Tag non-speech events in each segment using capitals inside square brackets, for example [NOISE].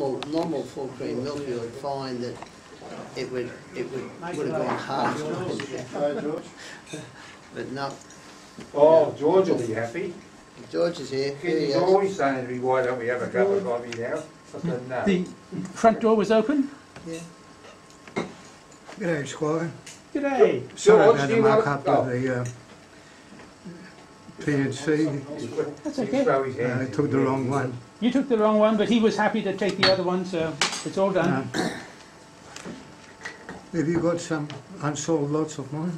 Normal, normal full cream milk, you would find that it would, it would, would have gone half, Hi, George. [LAUGHS] but no. Oh, George will be happy. George is here. Here he He's is. always saying to me, why don't we have a cup of coffee now? I said, no. The front door was open? Yeah. G'day, Squire. G'day. Sorry George, about do the you up oh. of the uh, PNC. That's okay. Uh, I took the wrong one. You took the wrong one, but he was happy to take the other one, so it's all done. Uh, Have you got some unsold lots of mine?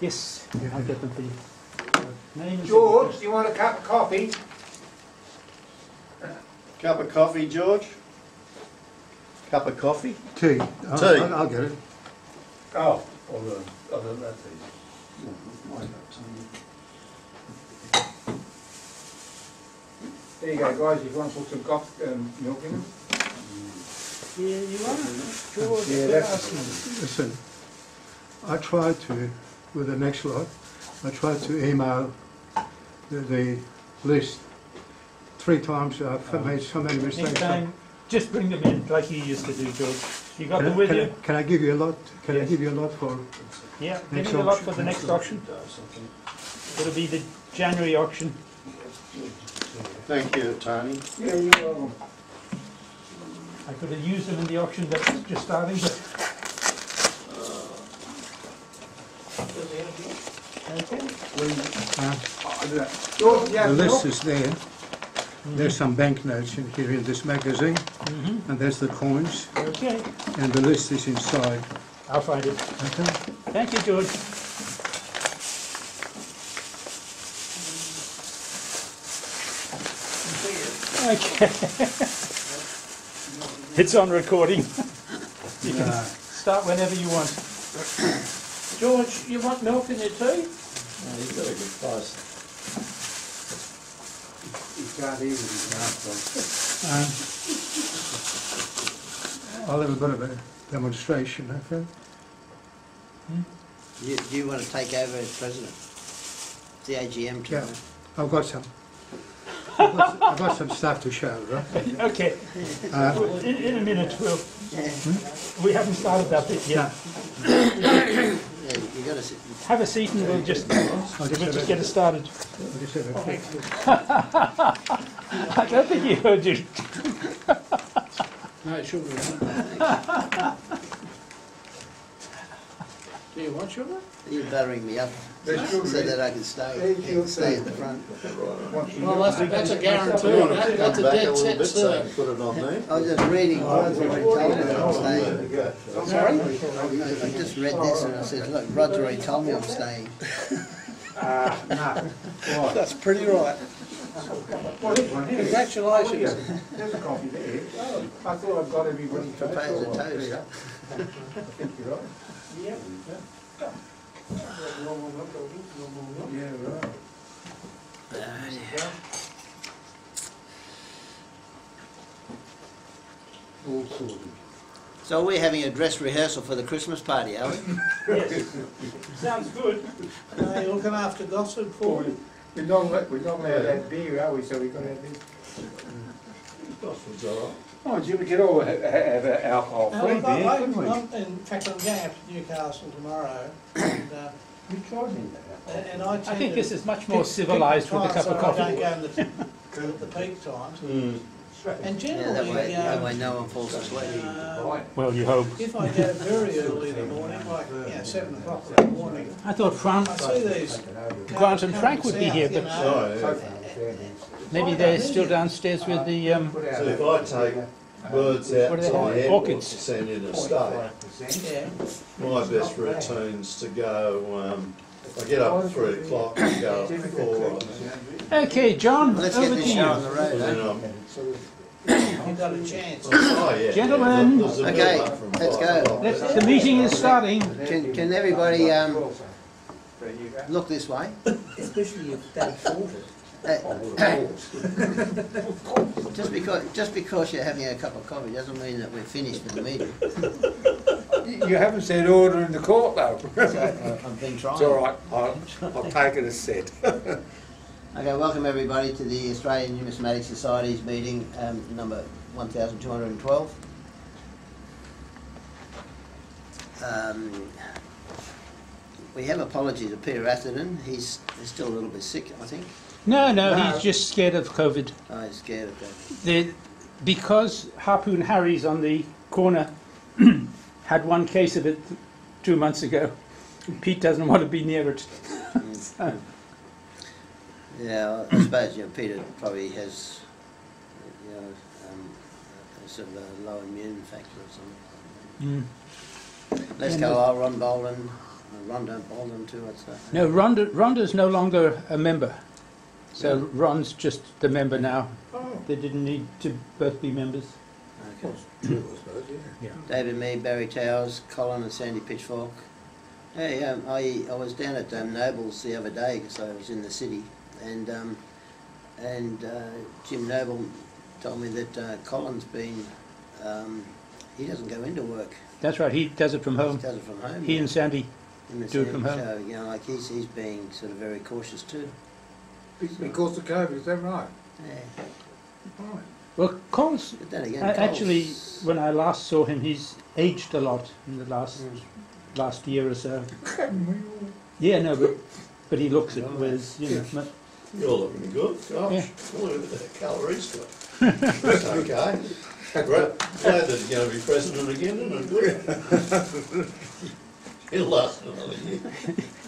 Yes, I'll get them for you. Name George, do you want a cup of coffee? Cup of coffee, George? Cup of coffee? Tea. I'll, Tea. I'll, I'll get it. Oh, well, uh, other than that, please. There you go, guys, if you want to put some coffee, um, milk in them. Here you are. George, Yeah, that's- Listen, I tried to, with the next lot, I tried to email the, the list three times. I've made so many Next mistakes. time, just bring them in like you used to do, George. You got Can them I, with can, I, you? can I give you a lot? Can I give you a lot for? Yeah, give Next me the lot for the next auction. It'll be the January auction. Thank you, Tony. Yeah, you're welcome. I could have used them in the auction that's just starting, but. Uh, I'll do that. George, yeah, the list is there. There's some banknotes in here in this magazine, Mhm. and there's the coins, Okay, and the list is inside. I'll find it. Okay. Thank you, George. Okay. It's on recording. [LAUGHS] You can start whenever you want. George, you want milk in your tea? He's got a good price. He can't eat with his mouth Um, I'll have a bit of a demonstration, okay? Do you, you want to take over as president? The AGM tomorrow. I've got some. I've got, I've got some stuff to show, right? Okay, Uh, in, in a minute, we'll, Yeah, we haven't started that bit yet. yeah, you got to sit. Have a seat and we'll just, I'll we'll just have just a, get it started. I'll just have a quick. [LAUGHS] I don't think you heard you. No, it shouldn't be. [LAUGHS] Do you want sugar? You're buttering me up There's so sugar that. I can stay, Hey, can stay free. at the front. Well, that's, that's a guarantee, You want to That- that's a dead little set bit sir. put it on there? I was just reading, Rod's already told me I'm staying. There you go. Sorry? I I just read this and I said, look, Rod's already told me I'm staying. Ah, no. [LAUGHS] That's pretty right. Well, this one here. Congratulations. There's a coffee there. I thought I'd got everybody to Propose a toast. [LAUGHS] I think you're right. Yeah. Yeah, right. All sorted. So we're having a dress rehearsal for the Christmas party, are we? Yes, sounds good. Are you looking after gossip for we- We're not, let- we're not allowed to have beer, are we, so we've got to have this? Gosford's all right. Oh, gee, we could all ha- ha- have a alcohol-free I'm, beer, couldn't we? I'm, in fact, I'm going up to Newcastle tomorrow, and, uh, We tried me that. and I I think this is much more civilised with a times cup of so I don't coffee. go in the, the peak times, Mm. and Yeah, that generally, way, that um, way no one falls asleep. uh, Well, you hope. if I go very early in the morning, like, you know, seven o'clock in the morning, I thought Frank, I see these. Grant and Frank would be coming here, south, you but- know, Oh, yeah. Maybe they're still downstairs with the, um, So if I take birds out to the airport to Orchids. send in a stay, my best routine's to go, um, I get up at three o'clock and go at four, okay, John, Let's get over to this show on you. the road, and eh? then I'm, you've got a chance. oh, yeah. Gentlemen. There's a Okay, build-up from let's five go. o'clock. Let's, the meeting is starting. Can, can everybody, um, There you go. look this way? Especially if they fought it. Uh, Just because, just because you're having a cup of coffee doesn't mean that we're finished with the meeting. You haven't said order in the court, though. So, I've been trying. It's all right, I'll, I'll take it as said. Okay, welcome everybody to the Australian Numismatic Society's meeting, um, number one thousand two hundred and twelve. Um, we have apologies to Peter Atherton, he's, he's still a little bit sick, I think. No, no, No. he's just scared of COVID. Oh, he's scared of that. The, because Harpoon Harry's on the corner [CLEARS THROAT] had one case of it two months ago. Pete doesn't want to be near it. So, [LAUGHS] Yeah, I suppose, you know, Peter probably has, you know, um, a sort of a low immune factor or something. mm. Les And Carlisle, Ron Bolden, uh, Rhonda Bolden too, I'd say. No, Rhonda, Rhonda's no longer a member. So Ron's just the member now. Oh, They didn't need to both be members. Okay. True, I suppose, yeah. David Mead, Barry Towers, Colin and Sandy Pitchfork. Hey, um, I, I was down at um, Noble's the other day because I was in the city, and um, and uh, Jim Noble told me that uh, Colin's been um, he doesn't go into work. That's right, he does it from home. He home. does it from home. He and Sandy. Him and do it from home. So you know, like he's he's being sort of very cautious too. Because of COVID, is that right? Yeah. Right. Well, Cole's, But then again, actually, when I last saw him, he's aged a lot in the last Mm. last year or so. Yeah, no, but but he looks it with you know. mu- You're looking good, gosh. Yeah. Look at that calories got. That's [LAUGHS] okay. Great. Glad that you're going to be president again, isn't it? [LAUGHS] Good. He'll last another year.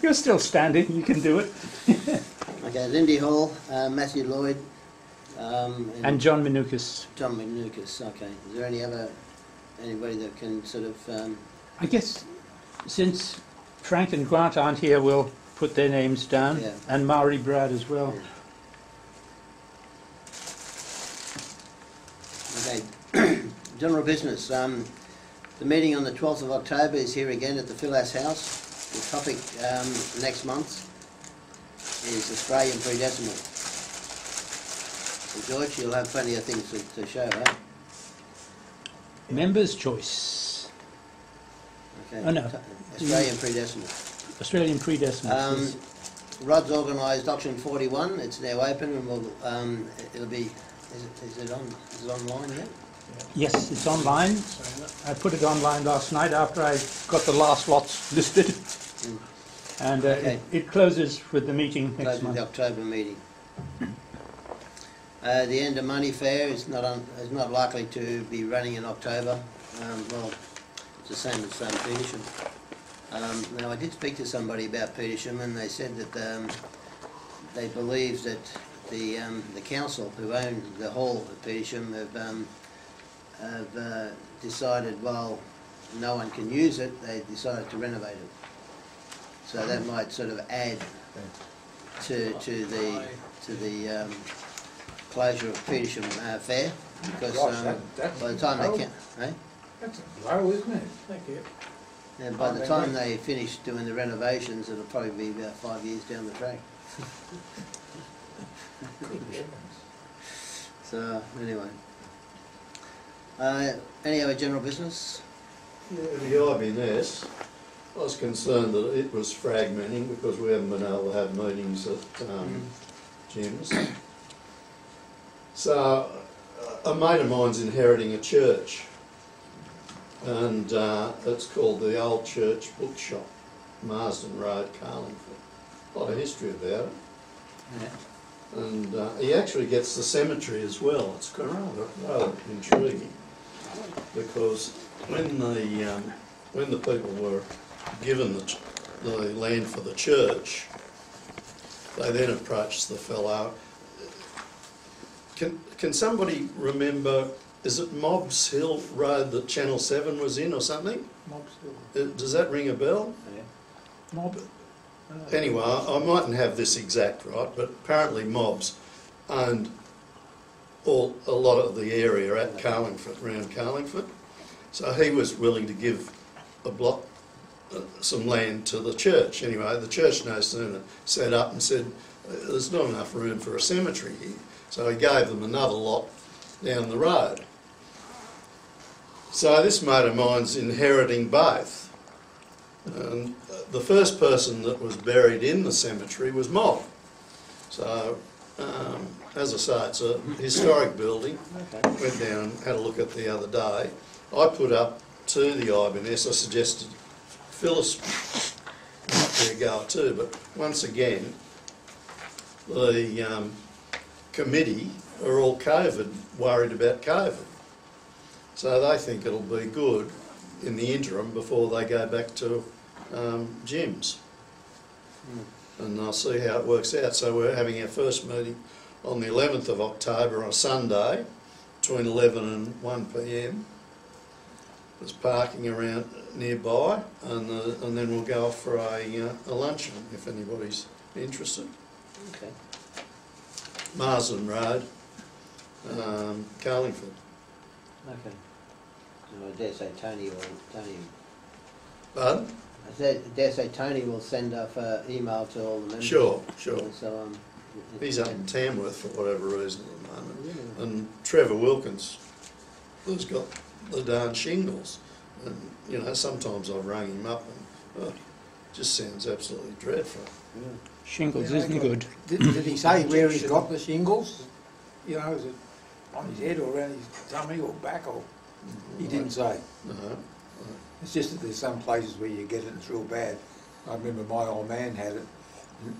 You're still standing. You can do it. [LAUGHS] Okay, Lindy Hall, uh, Matthew Lloyd, um, And John Manukas. John McNucas, okay. Is there any other, anybody that can sort of, um, I guess since Frank and Grant aren't here, we'll put their names down, Yeah. and Maury Brad as well. okay. [CLEARS THROAT] General business, um, the meeting on the twelfth of October is here again at the Philhouse House. The topic, um, next month is Australian pre-decimal. So George, you'll have plenty of things to, to show, right? Members' choice. Okay. Oh, no. Australian pre-decimal. Australian pre-decimals. Um, yes. Rod's organised auction forty-one, it's now open and we'll, um, it'll be, is it, is it on, is it online yet? Yes, it's online. I put it online last night after I got the last lots [LAUGHS] listed. And uh, Okay. it, it closes with the meeting next Close with month. the October meeting. Uh, the end of money fair is not on, is not likely to be running in October, um, well, it's the same as, um, Petersham. Um, now, I did speak to somebody about Petersham and they said that, um, they believe that the, um, the council who own the hall at Petersham have, um, have, uh, decided while no one can use it, they decided to renovate it. So that might sort of add to, to the, to the, um, closure of Petersham uh, Fair, because, Gosh, um, that- that's by the time they can, eh? That's a blow, isn't it? Thank you. And by the time they finish doing the renovations, it'll probably be about five years down the track. [LAUGHS] So, anyway. Uh, any other general business? Yeah, the IBNS, I was concerned that it was fragmenting because we haven't been able to have meetings at um, Jim's. So a mate of mine's inheriting a church and uh, it's called the Old Church Bookshop, Marsden Road, Carlingford. A lot of history about it. Yeah. And uh, he actually gets the cemetery as well. It's rather, rather intriguing because when the um, when the people were given the, the land for the church, they then approached the fellow. Can can somebody remember? Is it Mobbs Hill Road that Channel Seven was in or something? Uh, Does that ring a bell? Mob. Anyway, I I mightn't have this exact right, but apparently Mobbs owned all, a lot of the area at Carlingford, around Carlingford. So he was willing to give a block, uh, some land to the church. Anyway, the church no sooner set up and said, "Uh, there's not enough room for a cemetery here. So he gave them another lot down the road. So this mate of mine's inheriting both. And uh, the first person that was buried in the cemetery was Mob. So Um, as I say, it's a historic building. Okay. Went down, and had a look at the other day. I put up to the IBNS, I suggested Phyllis might be a go too, but once again, the um, committee are all COVID, worried about COVID. So they think it'll be good in the interim before they go back to um, Jim's. And I'll see how it works out. So we're having our first meeting on the 11th of October on a Sunday between 11 and 1 p.m. There's parking around nearby, and, uh, and then we'll go off for a, uh, a luncheon if anybody's interested. Okay. Marsden Road, um, Carlingford. Okay. So I dare say Tony will, Tony, Pardon? I said, I dare say Tony will send off an email to all the members. Sure, sure. So, um. He's up in Tamworth for whatever reason at the moment. Yeah. And Trevor Wilkins, who's got the darn shingles. And, you know, sometimes I've rang him up and, oh, just sounds absolutely dreadful. Shingles Yeah, isn't okay. good. Did, did he [LAUGHS] say where he's got the shingles? You know, is it on his head or around his tummy or back or? He mm-hmm. didn't say. No. It's just that there's some places where you get it and it's real bad. I remember my old man had it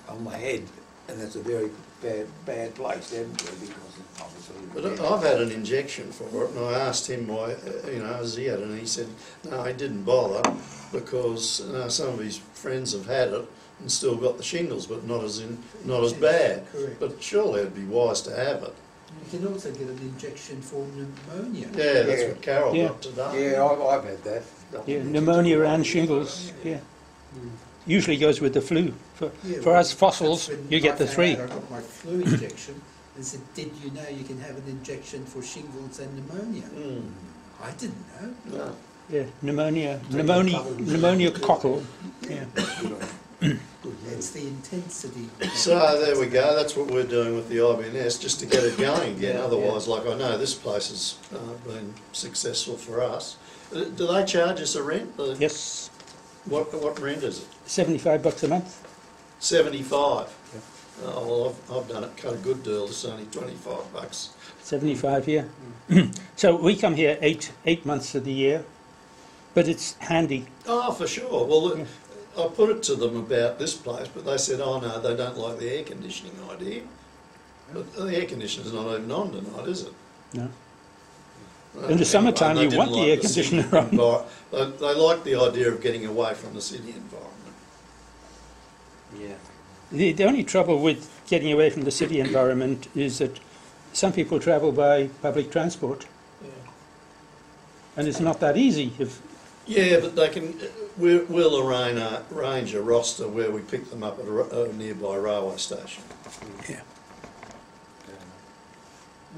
on the head and that's a very bad, bad place, Devonshire, because it obviously. But I- I've had an injection for it, and I asked him why, uh, you know, has he had it, and he said, no, he didn't bother, because, you know, some of his friends have had it and still got the shingles, but not as in, not as bad. Correct. But surely it'd be wise to have it. You can also get an injection for pneumonia. Yeah, that's Yeah. what Carol Yeah. got today. Yeah, I've, I've had that. Yeah, pneumonia and shingles, yeah. Usually goes with the flu. For, Yeah, for well, us fossils, you get the three. I got my flu injection and said, did you know you can have an injection for shingles and pneumonia? Mm, I didn't know. no. Yeah, pneumonia, pneumonia, pneumonia cockle. Yeah. It's the intensity. So there we go, that's what we're doing with the IBNS, just to get it going again. Yeah, Otherwise, like I know this place has uh, been successful for us. Uh, Do they charge us a rent? Yes, What, what rent is it? 75 bucks a month. Seventy-five. Oh, well, I've, I've done it, cut a good deal, it's only twenty-five bucks. 75 here. [CLEARS THROAT] so we come here eight eight months of the year, but it's handy. Oh, for sure, well, look, I put it to them about this place, but they said, oh no, they don't like the air conditioning idea. But the air conditioner's not even on tonight, is it? No. In the summertime, they you want the air conditioner on. [LAUGHS] They, they like the idea of getting away from the city environment. Yeah. The, the only trouble with getting away from the city environment is that some people travel by public transport, Yeah. and it's not that easy. If Yeah, but they can, uh, we'll, we'll arrange a, arrange a roster where we pick them up at a, a uh, nearby railway station. Yeah.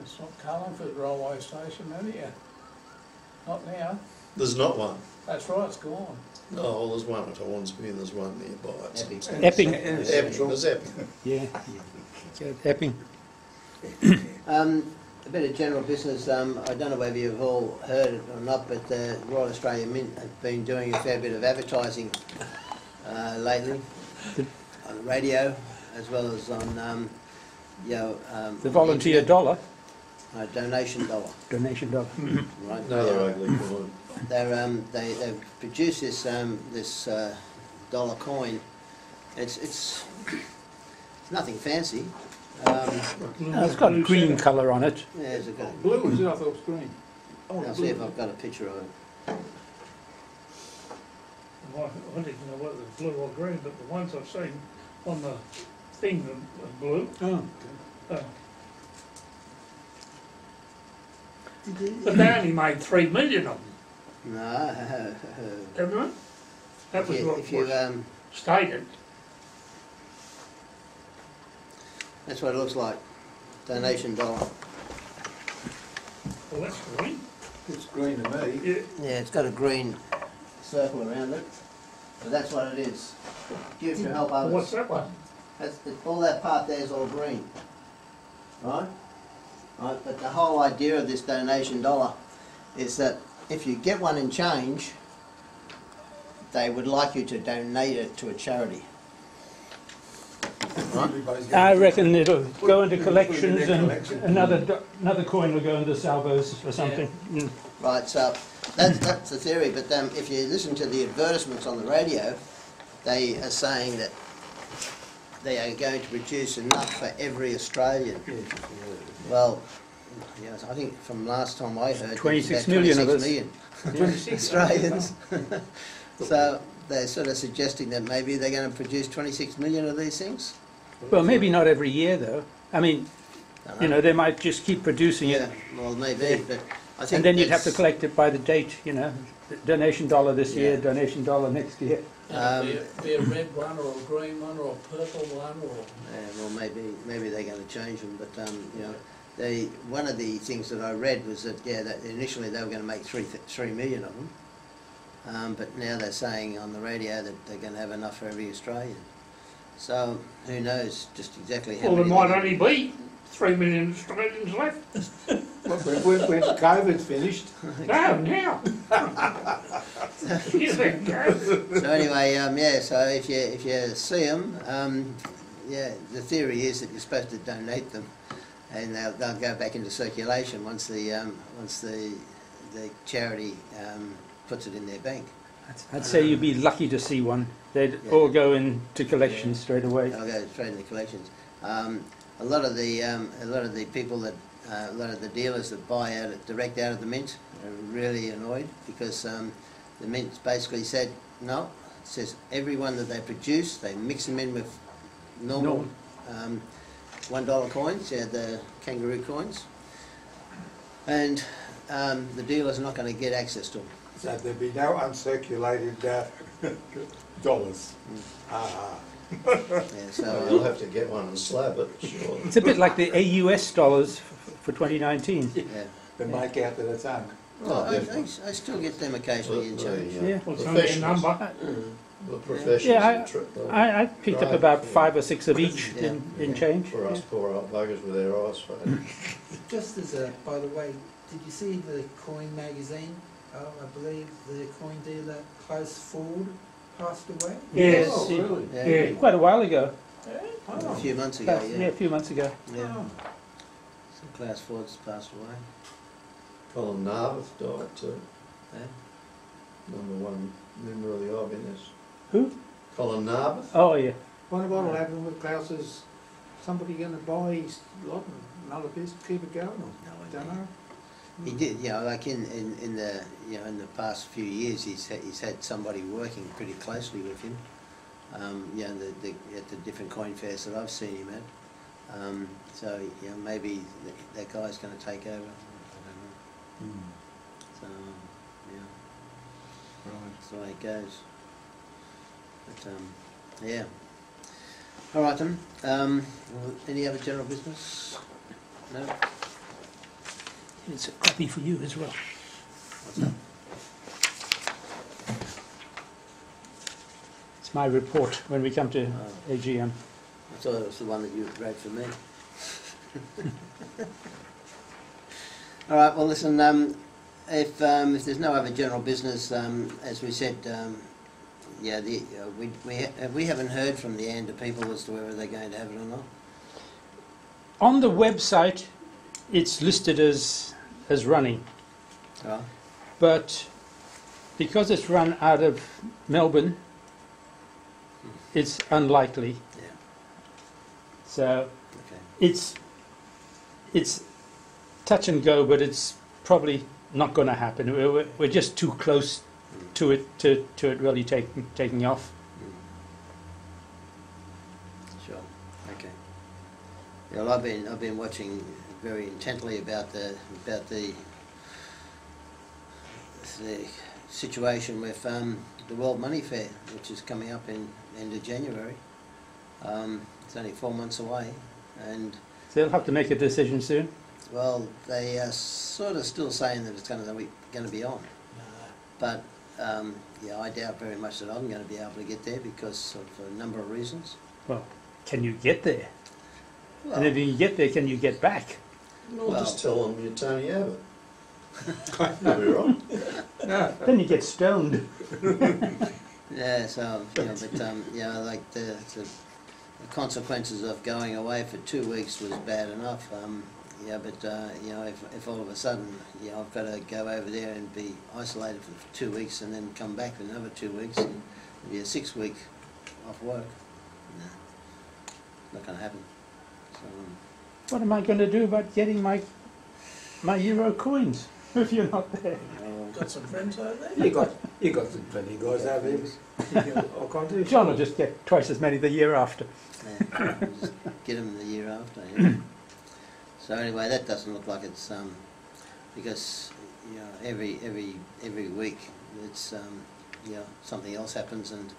It's not Carlingford railway station, is it? Not now. There's not one. That's right, it's gone. Oh, well, there's one at Hornsby and there's one nearby. at some Epping, Epping, there's Epping. yeah, Yeah, Epping. Um, a bit of general business, um, I don't know whether you've all heard it or not, but the Royal Australian Mint have been doing a fair bit of advertising uh, lately on the radio as well as on, um, you know, um, The volunteer internet. dollar, Uh, donation dollar, donation dollar. right? Another They're- ugly coin. They're, um, they, they've produced this, um, this, uh, dollar coin. It's, it's, it's nothing fancy. Um, No, it's got a green colour on it. yeah, it's a good, Blue, is it? I thought it was green. I'll see if I've got a picture of it. I I didn't know whether it was blue or green, but the ones I've seen on the thing are are blue. Oh, Uh, But they only made three million of them, No, [LAUGHS] didn't they? That if was you, what if you, was um, stated. that's what it looks like, donation dollar. Well, that's green. It's green to me. Yeah, Yeah, it's got a green circle around it, but that's what it is. Give to help well, what's others. that one? That's, the- all that part there is all green, right? Right, but the whole idea of this donation dollar is that if you get one in change, they would like you to donate it to a charity. Everybody's I reckon it'll go into Put- put it in collections and another, another coin will go into salvos or something. Mm. Right, so that's, that's the theory, but um, if you listen to the advertisements on the radio, they are saying that they are going to produce enough for every Australian. Well, yes, I think from last time I heard, it was 26 about of 26 us. million Twenty-six. [LAUGHS] Australians. [LAUGHS] So they're sort of suggesting that maybe they're going to produce 26 million of these things? Well, maybe not every year though. I mean, Don't you know, they might just keep producing it Yeah, well, maybe, but I think and then you'd have to collect it by the date, you know. Donation dollar this year, donation dollar next year. Um, be, a, be a red one or a green one or a purple one or Yeah, well, maybe, maybe they're going to change them, but, um, you know, they, one of the things that I read was that, yeah, that initially they were going to make three, th- three million of them. Um, but now they're saying on the radio that they're going to have enough for every Australian. So, who knows just exactly how Well, there might only be three million Australians left. [LAUGHS] When, when, when COVID's finished, [LAUGHS] No, now. [LAUGHS] Here they go. So anyway, um, yeah, so if you, if you see them, um, yeah, the theory is that you're supposed to donate them and they'll, they'll go back into circulation once the um, once the the charity um, puts it in their bank. I'd say you'd be lucky to see one. They'd yeah. all go into collections yeah. straight away. They'll go straight into collections. Um, a lot of the um, a lot of the people that uh, a lot of the dealers that buy out at, direct out of the mint are really annoyed because um, the mint basically said no. It says everyone that they produce, they mix them in with normal. Um, $1 coins, yeah, the kangaroo coins. And um, the dealer's not going to get access to them. So there'd be no uncirculated uh, [LAUGHS] dollars. Mm. Ah. [LAUGHS] yeah, so uh, you'll have to get one and slab it, sure. It's a bit like the AUS dollars for 2019. Yeah. They yeah. make out that it's. Oh, oh I, I, I, still get them occasionally in change. Uh, yeah, well, it's only a number. Mm. The professionals. Yeah, I- that tri- uh, I, I picked up Right. about five or six of each in, in change. For us poor old buggers with our eyes faded. [LAUGHS] Just as a, by the way, did you see the coin magazine? Oh, I believe the coin dealer Klaus Ford passed away. Yes, Oh, really? Yeah, Yeah. Quite a while ago. a few months ago, About- yeah, yeah. a few months ago. Yeah. So Klaus Ford's passed away. Colin Narbeth died too, Yeah. number one member of the IBNS. Who? Colin Narbeth. Oh, yeah. Wonder what'll happen with Klaus's, somebody gonna buy his lot and another business, keep it going, or, No I don't know? He did, you know, like in, in, in the, you know, in the past few years, he's had, he's had somebody working pretty closely with him. Um, you know, the, the, at the different coin fairs that I've seen him at. Um, so, you know, maybe th- that guy's gonna take over, I don't know. So, yeah, Right. that's the way it goes. But, um, yeah. All right then, um, any other general business? No? It's a copy for you as well. What's that? It's my report when we come to Oh. AGM. I thought it was the one that you wrote for me. [LAUGHS] All right, well, listen, um, if, um, if there's no other general business, um, as we said, um, yeah, the, uh, we, we, ha- we haven't heard from the ANDA people as to whether they're going to have it or not. On the website, it's listed as, as running, Right? but because it's run out of Melbourne, it's unlikely. Yeah, So okay. it's, it's touch and go, but it's probably not going to happen. We're- we're just too close to it to, to it really taking taking off. Mm. Sure, okay. Yeah, well, I've been, I've been watching very intently about the, about the, the situation with, um, the World Money Fair, which is coming up in, end of January. Um, it's only four months away, and, So they'll have to make a decision soon. well, they are sort of still saying that it's gonna be, gonna be on. But, um, yeah, I doubt very much that I'm gonna be able to get there because of a number of reasons. Well, can you get there? Well, and if you get there, can you get back? Well, just tell them you're Tony Abbott. [LAUGHS] No. You'll be right. Then you get stoned. [LAUGHS] Yeah, so, you know, but, um, you know, like the, the, the consequences of going away for two weeks was bad enough. Um, yeah, but uh, you know, if, if all of a sudden, you know, I've got to go over there and be isolated for two weeks and then come back for another two weeks, and it'll be a six week off work. No, not going to happen. So, um, What am I going to do about getting my my euro coins [LAUGHS] if you're not there? I'll- Got some friends over there? You got, you got some plenty of guys out there. I can't do. John will just get twice as many the year after. Yeah, just get them the year after. Yeah. So anyway, that doesn't look like it's um, because you know every every every week it's um, you know something else happens and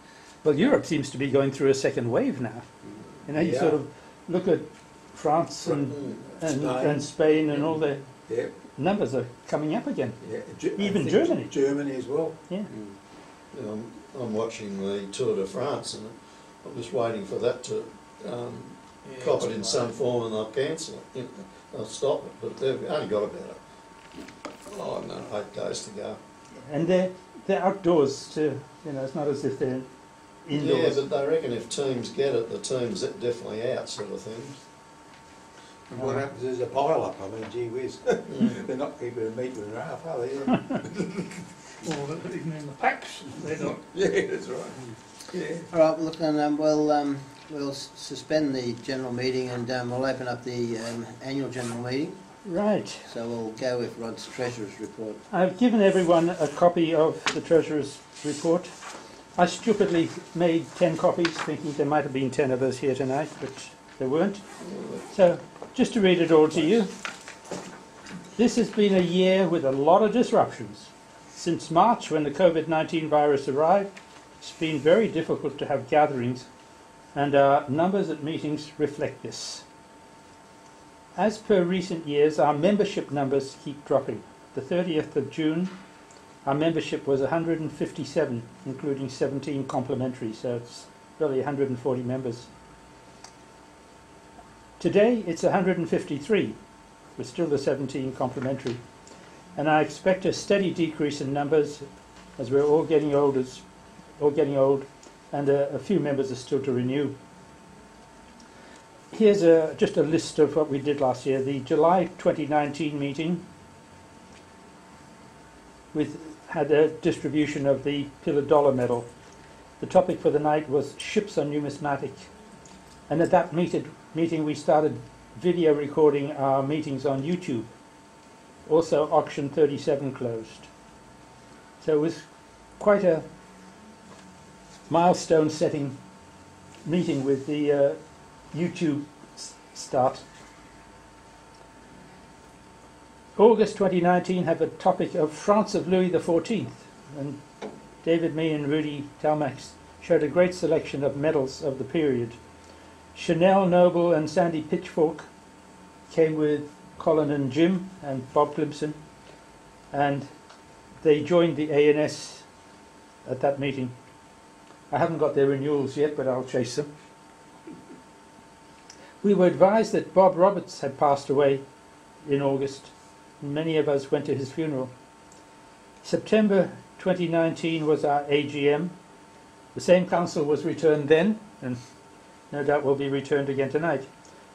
Well, Europe seems to be going through a second wave now. You know, you Yeah. sort of look at France and, and, Spain. and Spain and all the Yeah, numbers are coming up again. yeah. Ge- Even Germany. Germany as well. Yeah. mm, I'm, I'm watching the Tour de France and I'm just waiting for that to um, Yeah, cop it in like- some form and they'll cancel it. You know, they'll stop it, but they've only got about, oh no, eight days to go. And they're, they're outdoors too. You know, it's not as if they're indoors. Yeah, indoors. but they reckon if teams get it, the team's definitely out sort of thing. And what happens is a pile up, I mean, gee whiz. [LAUGHS] They're not keeping a metre and a half, are they? [LAUGHS] Or even in the packs, they're not. [LAUGHS] Yeah, that's right. Yeah. all right. Look, and um, we'll um, we'll suspend the general meeting and um, we'll open up the um, annual general meeting. Right. So we'll go with Rod's treasurer's report. I've given everyone a copy of the Treasurer's report. I stupidly made 10 copies, thinking there might have been 10 of us here tonight, but there weren't. So, just to read it all to you. This has been a year with a lot of disruptions. Since March, when the COVID 19 virus arrived, it's been very difficult to have gatherings, and our numbers at meetings reflect this. As per recent years, our membership numbers keep dropping. The 30th of June, our membership was 157, including 17 complimentary, so it's really 140 members. Today, it's 153, with still the 17 complimentary. And I expect a steady decrease in numbers as we're all getting old, all getting old and a, a few members are still to renew. Here's a, just a list of what we did last year. The July 2019 meeting with, had a distribution of the Pillar Dollar Medal. The topic for the night was ships are numismatic. And at that meeted, meeting we started video recording our meetings on YouTube. Also auction 37 closed. So it was quite a milestone setting meeting with the uh, YouTube start. August 2019 had the topic of France of Louis XIV, and David Mee and Rudy Talmax showed a great selection of medals of the period. Chanel Noble and Sandy Pitchfork came with Colin and Jim and Bob Clemson, and they joined the ANS at that meeting. I haven't got their renewals yet, but I'll chase them. We were advised that Bob Roberts had passed away in August. Many of us went to his funeral. September 2019 was our AGM. The same council was returned then, and no doubt will be returned again tonight.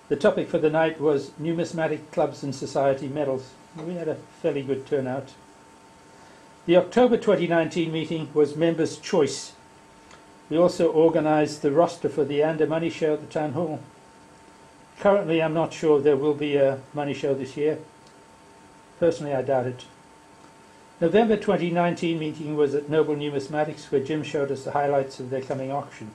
The topic for the night was numismatic clubs and society medals. We had a fairly good turnout. The October 2019 meeting was members' choice. We also organised the roster for the ANDA Money Show at the Town Hall. Currently, I'm not sure there will be a money show this year. Personally, I doubt it. November 2019 meeting was at Noble Numismatics where Jim showed us the highlights of their coming auction.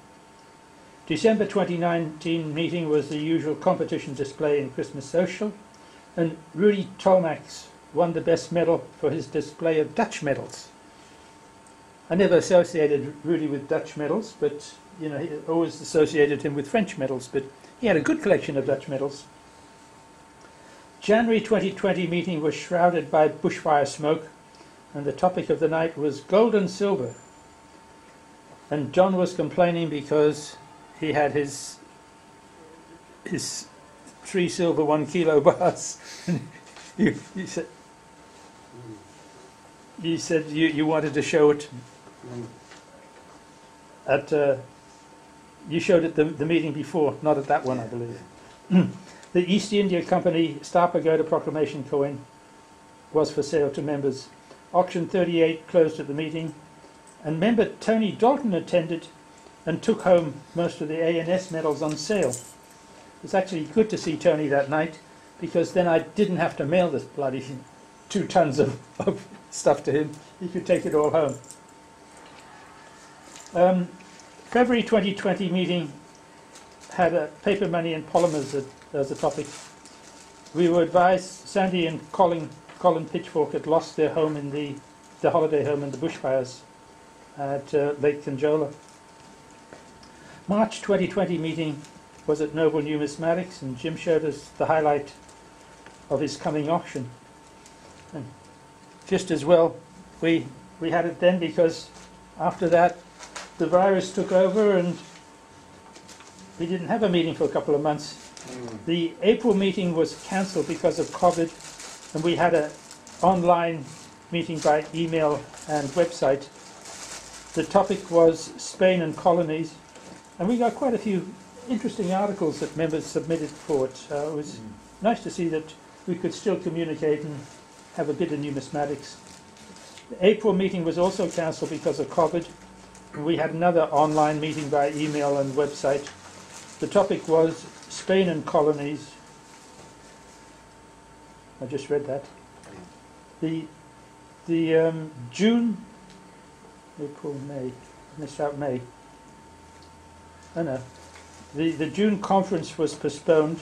December 2019 meeting was the usual competition display and Christmas social, and Rudy Tolmax won the best medal for his display of Dutch medals. I never associated Rudy with Dutch medals, but you know, he always associated him with French medals, but he had a good collection of Dutch medals. January 2020 meeting was shrouded by bushfire smoke, and the topic of the night was gold and silver. And John was complaining because he had his his three silver one kilo [LAUGHS] bars. you said you said you, you wanted to show it. At uh, You showed it the, the meeting before, not at that one, I believe. [CLEARS THROAT] the East India Company Star Pagoda Proclamation coin was for sale to members. Auction 38 closed at the meeting, and member Tony Dalton attended and took home most of the ANS medals on sale. It was actually good to see Tony that night because then I didn't have to mail this bloody two tons of, of stuff to him. He could take it all home. Um, February 2020 meeting had a paper money and polymers as, as a topic. We were advised Sandy and Colin, Colin Pitchfork had lost their home in the, the holiday home in the bushfires at uh, Lake Conjola. March 2020 meeting was at Noble Numismatics and Jim showed us the highlight of his coming auction. And just as well, we, we had it then because after that the virus took over and we didn't have a meeting for a couple of months. The April meeting was cancelled because of COVID, and we had an online meeting by email and website. The topic was Spain and colonies, and we got quite a few interesting articles that members submitted for it. Uh, it was nice to see that we could still communicate and have a bit of numismatics. The April meeting was also cancelled because of COVID. We had another online meeting by email and website. The topic was Spain and colonies. I just read that. The the um, June, April, May, missed out May. Oh no, the the June conference was postponed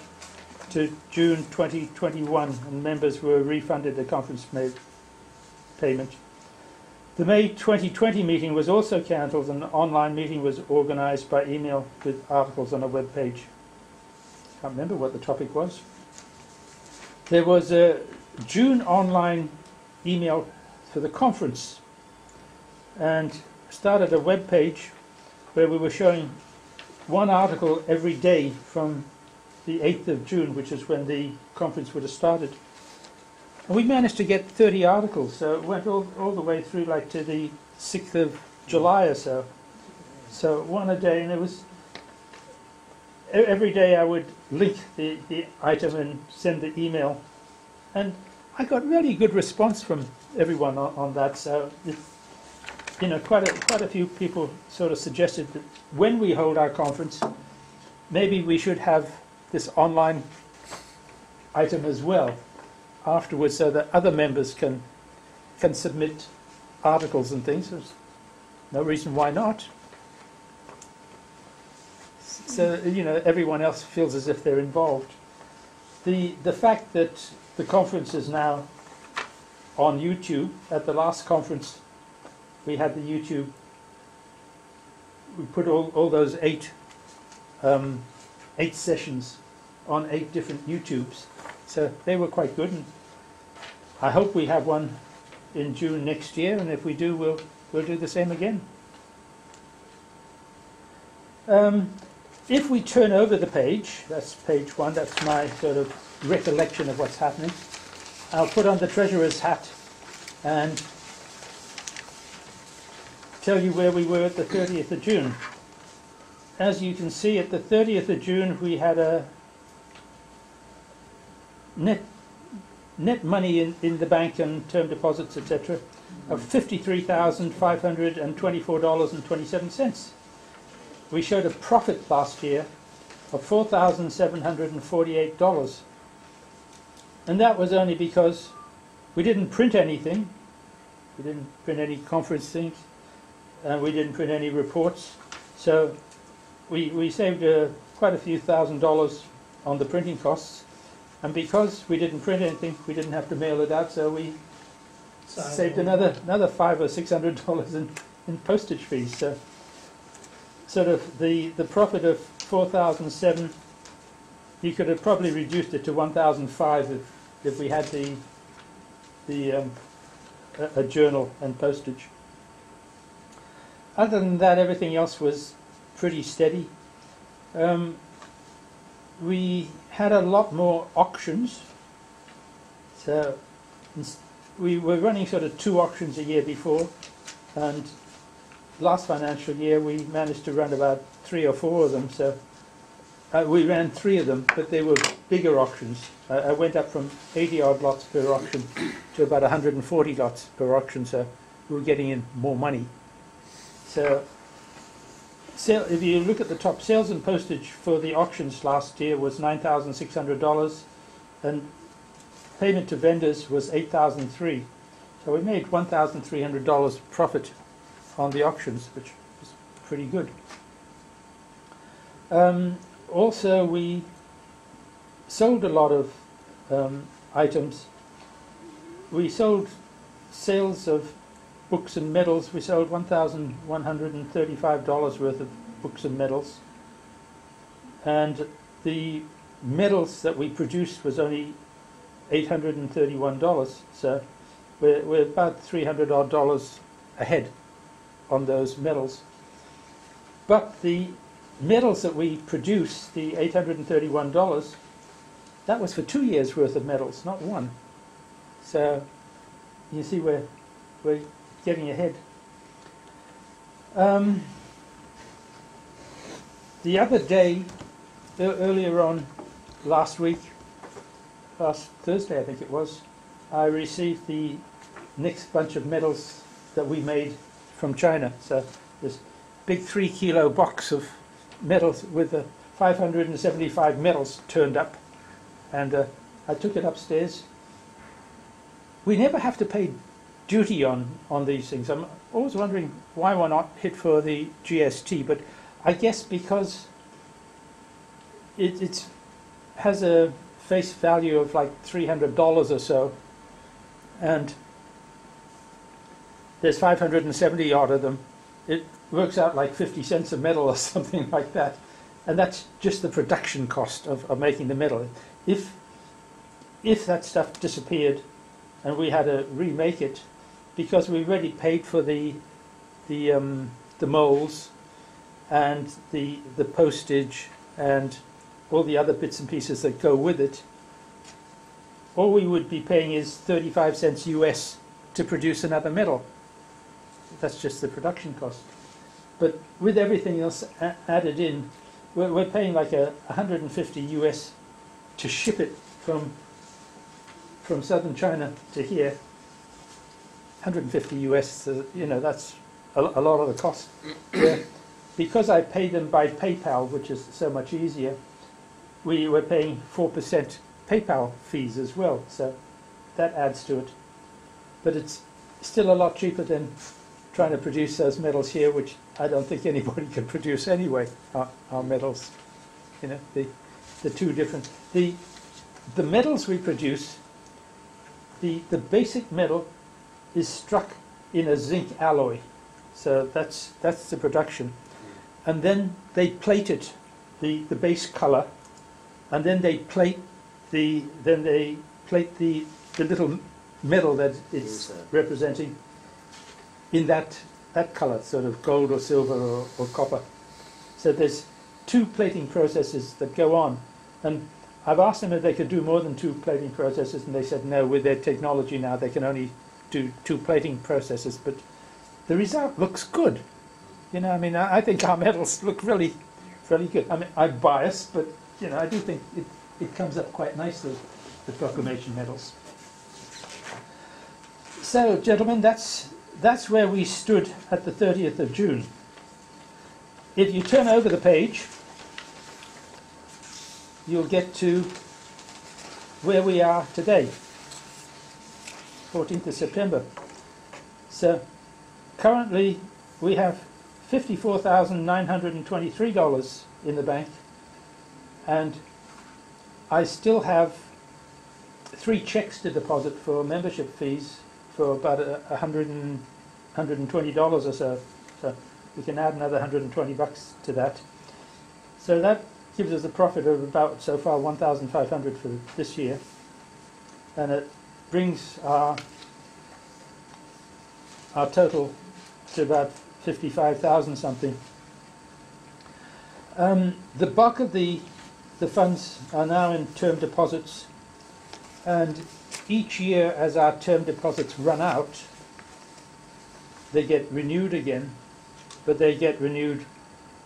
to June 2021, and members were refunded the conference payment. The May 2020 meeting was also cancelled, and an online meeting was organised by email with articles on a web page. Can't remember what the topic was. There was a June online email for the conference, and started a web page where we were showing one article every day from the 8th of June, which is when the conference would have started. We managed to get 30 articles, so it went all, all the way through like to the 6th of July or so. So one a day, and it was every day I would link the, the item and send the email. And I got really good response from everyone on, on that. So, it, you know, quite a, quite a few people sort of suggested that when we hold our conference, maybe we should have this online item as well afterwards so that other members can can submit articles and things. There's no reason why not. So you know everyone else feels as if they're involved. The the fact that the conference is now on YouTube. At the last conference, we had the YouTube. We put all, all those eight um, eight sessions on eight different YouTubes. So they were quite good, and I hope we have one in June next year. And if we do, we'll we'll do the same again. Um, if we turn over the page, that's page one. That's my sort of recollection of what's happening. I'll put on the treasurer's hat and tell you where we were at the 30th of June. As you can see, at the 30th of June, we had a net net money in, in the bank and term deposits, etc., of $53,524.27. We showed a profit last year of $4,748. And that was only because we didn't print anything. We didn't print any conference things. And we didn't print any reports. So we, we saved uh, quite a few thousand dollars on the printing costs. And because we didn't print anything, we didn't have to mail it out, so we saved another another five or six hundred dollars in, in postage fees. So sort of the, the profit of four thousand seven you could have probably reduced it to one thousand five if, if we had the the um, a, a journal and postage. Other than that, everything else was pretty steady. Um, we had a lot more auctions. So we were running sort of two auctions a year before, and last financial year we managed to run about three or four of them, so uh, we ran three of them, but they were bigger auctions. I, I went up from 80 odd lots per auction to about 140 lots per auction, so we were getting in more money. So, sale, if you look at the top, sales and postage for the auctions last year was $9,600, and payment to vendors was 8,003. So we made $1,300 profit on the auctions, which was pretty good. Um, also, we sold a lot of um, items. We sold sales of books and medals. We sold $1,135 worth of books and medals. And the medals that we produced was only $831. So we're, we're about 300 odd dollars ahead on those medals. But the medals that we produced, the $831, that was for two years worth of medals, not one. So you see we're, we're getting ahead. Um, the other day, earlier on last week, last Thursday I think it was, I received the next bunch of medals that we made from China. So this big three kilo box of medals with uh, 575 medals turned up, and uh, I took it upstairs. We never have to pay duty on on these things. I'm always wondering why we're not hit for the GST, but I guess because it it's, has a face value of like $300 or so, and there's 570 odd of them. It works out like 50 cents a medal or [LAUGHS] something like that. And that's just the production cost of, of making the medal. If, if that stuff disappeared and we had to remake it, because we already paid for the, the, um, the molds and the, the postage and all the other bits and pieces that go with it, all we would be paying is 35 cents US to produce another medal. That's just the production cost. But with everything else added in, we're, we're paying like a 150 US to ship it from from southern China to here. 150 US, uh, you know, that's a, a lot of the cost. Because I pay them by PayPal, which is so much easier, we were paying 4% PayPal fees as well. So that adds to it. But it's still a lot cheaper than trying to produce those metals here, which I don't think anybody [LAUGHS] can produce anyway. Our, our medals, you know, the the two different the the medals we produce. The the basic medal is struck in a zinc alloy, so that's that's the production, and then they plate it, the the base color, and then they plate the then they plate the the little medal that it's representing in that that color, sort of gold or silver or, or copper. So there's two plating processes that go on, and I've asked them if they could do more than two plating processes, and they said no. With their technology now, they can only do two plating processes, but the result looks good. You know, I mean, I, I think our medals look really, really good. I mean, I'm biased, but you know, I do think it, it comes up quite nicely, the proclamation medals. So, gentlemen, that's that's where we stood at the 30th of June. If you turn over the page, you'll get to where we are today, 14th of September. So currently we have $54,923 in the bank, and I still have three checks to deposit for membership fees for about a a hundred and hundred and twenty dollars or so. So we can add another hundred and twenty bucks to that. So that gives us a profit of about so far one thousand five hundred for this year, and it brings our our total to about fifty-five thousand something. Um, the bulk of the the funds are now in term deposits, and each year as our term deposits run out, they get renewed again, but they get renewed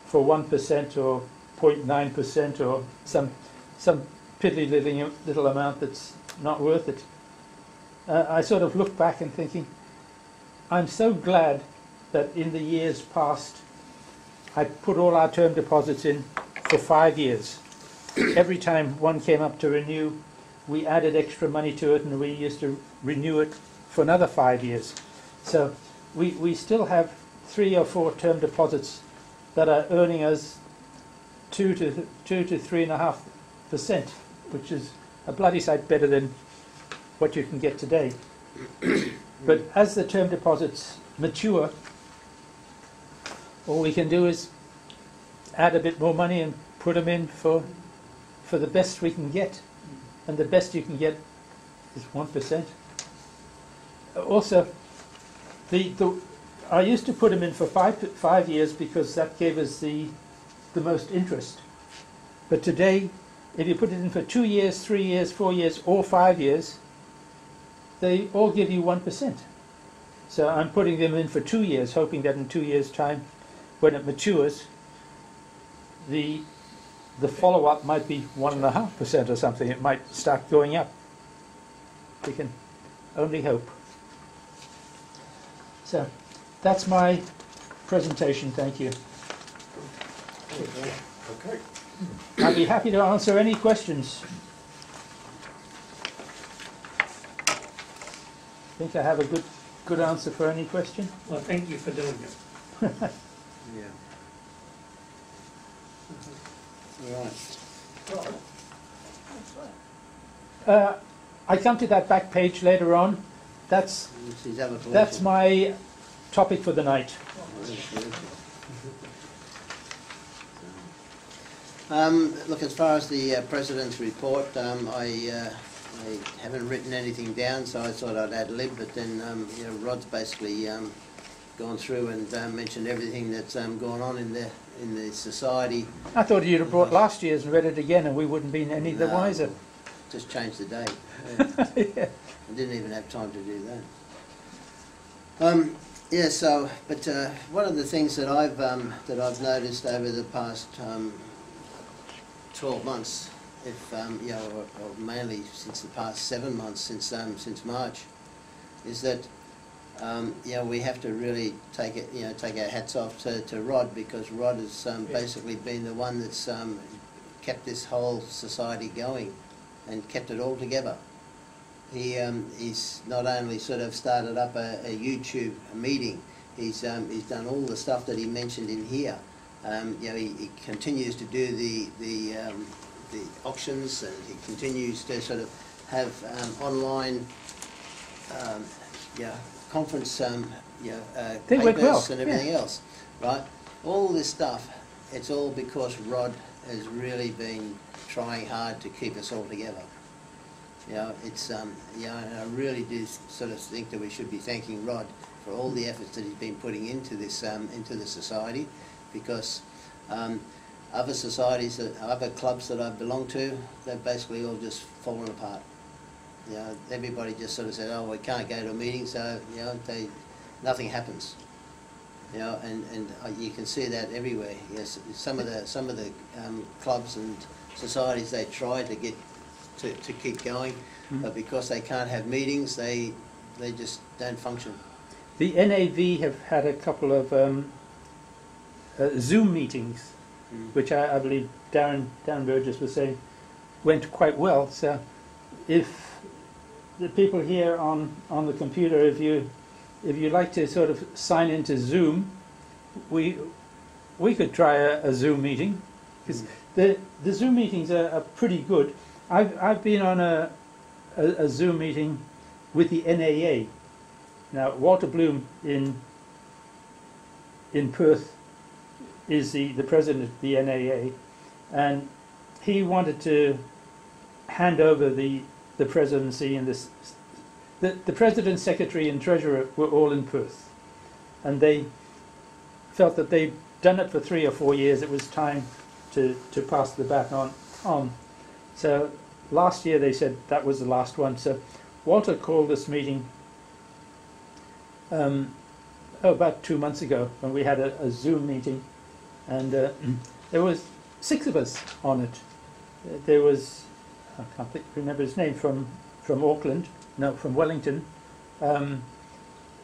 for 1% or 0.9% or some, some piddly little, little amount that's not worth it. Uh, I sort of look back and thinking, I'm so glad that in the years past I put all our term deposits in for five years. [CLEARS THROAT] Every time one came up to renew, we added extra money to it and we used to renew it for another five years. So we, we still have three or four term deposits that are earning us two to two to three and a half percent, which is a bloody sight better than what you can get today. but as the term deposits mature, all we can do is add a bit more money and put them in for for the best we can get, and the best you can get is one percent. Also, the, the I used to put them in for five five years because that gave us the the most interest. But today, if you put it in for two years, three years, four years, or five years, they all give you one percent. So I'm putting them in for two years, hoping that in two years' time, when it matures, the the follow-up might be one and a half percent or something. It might start going up. We can only hope. So that's my presentation. Thank you. Okay. I'll be happy to answer any questions. Think I have a good good answer for any question? Well, thank you for doing it. [LAUGHS] Yeah. Right. Uh, I come to that back page later on. That's This is other that's collection. my topic for the night. Um, look, as far as the uh, President's report, um, I, uh, I haven't written anything down, so I thought I'd ad lib, but then, um, you know, Rod's basically, um, gone through and, uh, mentioned everything that's, um, going on in the, in the society. I thought you'd have brought last year's and read it again, and we wouldn't been any the No, wiser. Just changed the date. Yeah. [LAUGHS] I didn't even have time to do that. Um, yeah, so, but uh, one of the things that I've um, that I've noticed over the past um, twelve months, if um, you know, or, or mainly since the past seven months, since um, since March, is that um, you know we have to really take it, you know, take our hats off to, to Rod because Rod has um, basically been the one that's um, kept this whole society going and kept it all together he um, he's not only sort of started up a, a YouTube meeting, he's um, he's done all the stuff that he mentioned in here. Um, you know, he, he continues to do the the um, the auctions, and he continues to sort of have um, online, um, yeah, conference, um, know, uh, papers well, and everything else, right? All this stuff, it's all because Rod has really been trying hard to keep us all together. You know, it's, um, you know, and I really do sort of think that we should be thanking Rod for all the efforts that he's been putting into this, um, into the society, because, um, other societies, that, other clubs that I belong to, they've basically all just fallen apart. You know, everybody just sort of said, oh, we can't go to a meeting, so, you know, they, nothing happens. You know, and, and you can see that everywhere. Yes, some of the, some of the, um, clubs and societies, they try to get to, to keep going, but because they can't have meetings, they, they just don't function. The NAV have had a couple of um, uh, Zoom meetings, Mm. Which I, I believe Darren Darren Burgess was saying went quite well. So, if the people here on, on the computer, if you if you like to sort of sign into Zoom, we we could try a, a Zoom meeting because Mm. the the Zoom meetings are, are pretty good. I've I've been on a, a a Zoom meeting with the NAA. Now Walter Bloom in in Perth is the, the president of the NAA, and he wanted to hand over the the presidency and this. The, the president, secretary, and treasurer were all in Perth, and they felt that they'd done it for three or four years. It was time to, to pass the baton on. So last year they said that was the last one. So Walter called this meeting um, oh, about two months ago when we had a, a Zoom meeting, and uh, there was six of us on it. Uh, There was I can't think, remember his name from from Auckland, no, from Wellington. Um,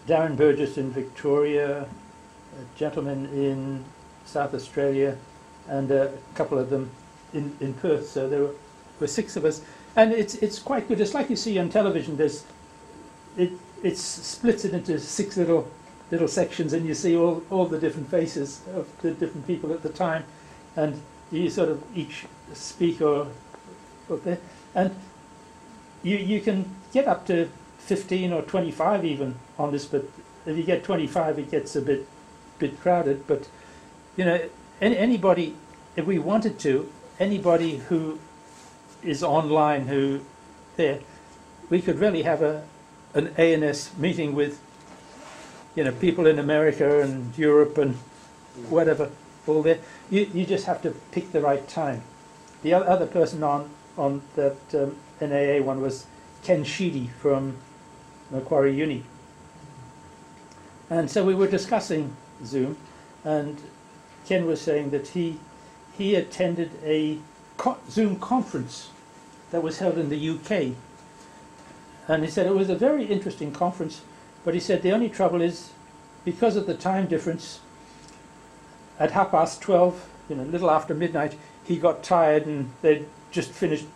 Darren Burgess in Victoria, a gentleman in South Australia, and uh, a couple of them in, in Perth. So there were, were six of us, and it's it's quite good. It's like you see on television. There's it it splits it into six little little sections, and you see all all the different faces of the different people at the time, and you sort of each speak or, there, and you you can get up to 15 or 25 even on this, but if you get 25, it gets a bit bit crowded. But you know, any, anybody, if we wanted to, anybody who is online who there, we could really have a an ANS meeting with you know people in America and Europe and whatever all there. You you just have to pick the right time. The other person on on that um, NAA one was Ken Sheedy from Macquarie Uni. And so we were discussing Zoom, and Ken was saying that he he attended a co- Zoom conference that was held in the UK, and he said it was a very interesting conference, but he said the only trouble is because of the time difference. At half past twelve, you know, a little after midnight, he got tired, and they'd just finished.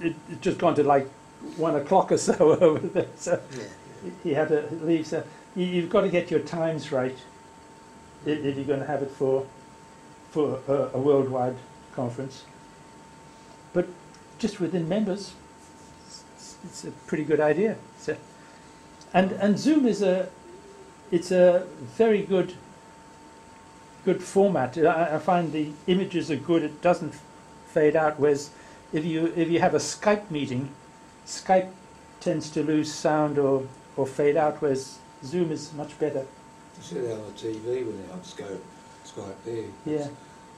It, it just gone to like one o'clock or so [LAUGHS] over there. So Yeah. he had to leave. So you, you've got to get your times right if, if you're going to have it for for a, a worldwide conference. But just within members, it's, it's a pretty good idea. So, and and Zoom is a it's a very good good format. I, I find the images are good. It doesn't fade out. Whereas if you if you have a Skype meeting, Skype tends to lose sound or, or fade out, whereas Zoom is much better. You see that on the TV with our Skype, Skype there. Yeah.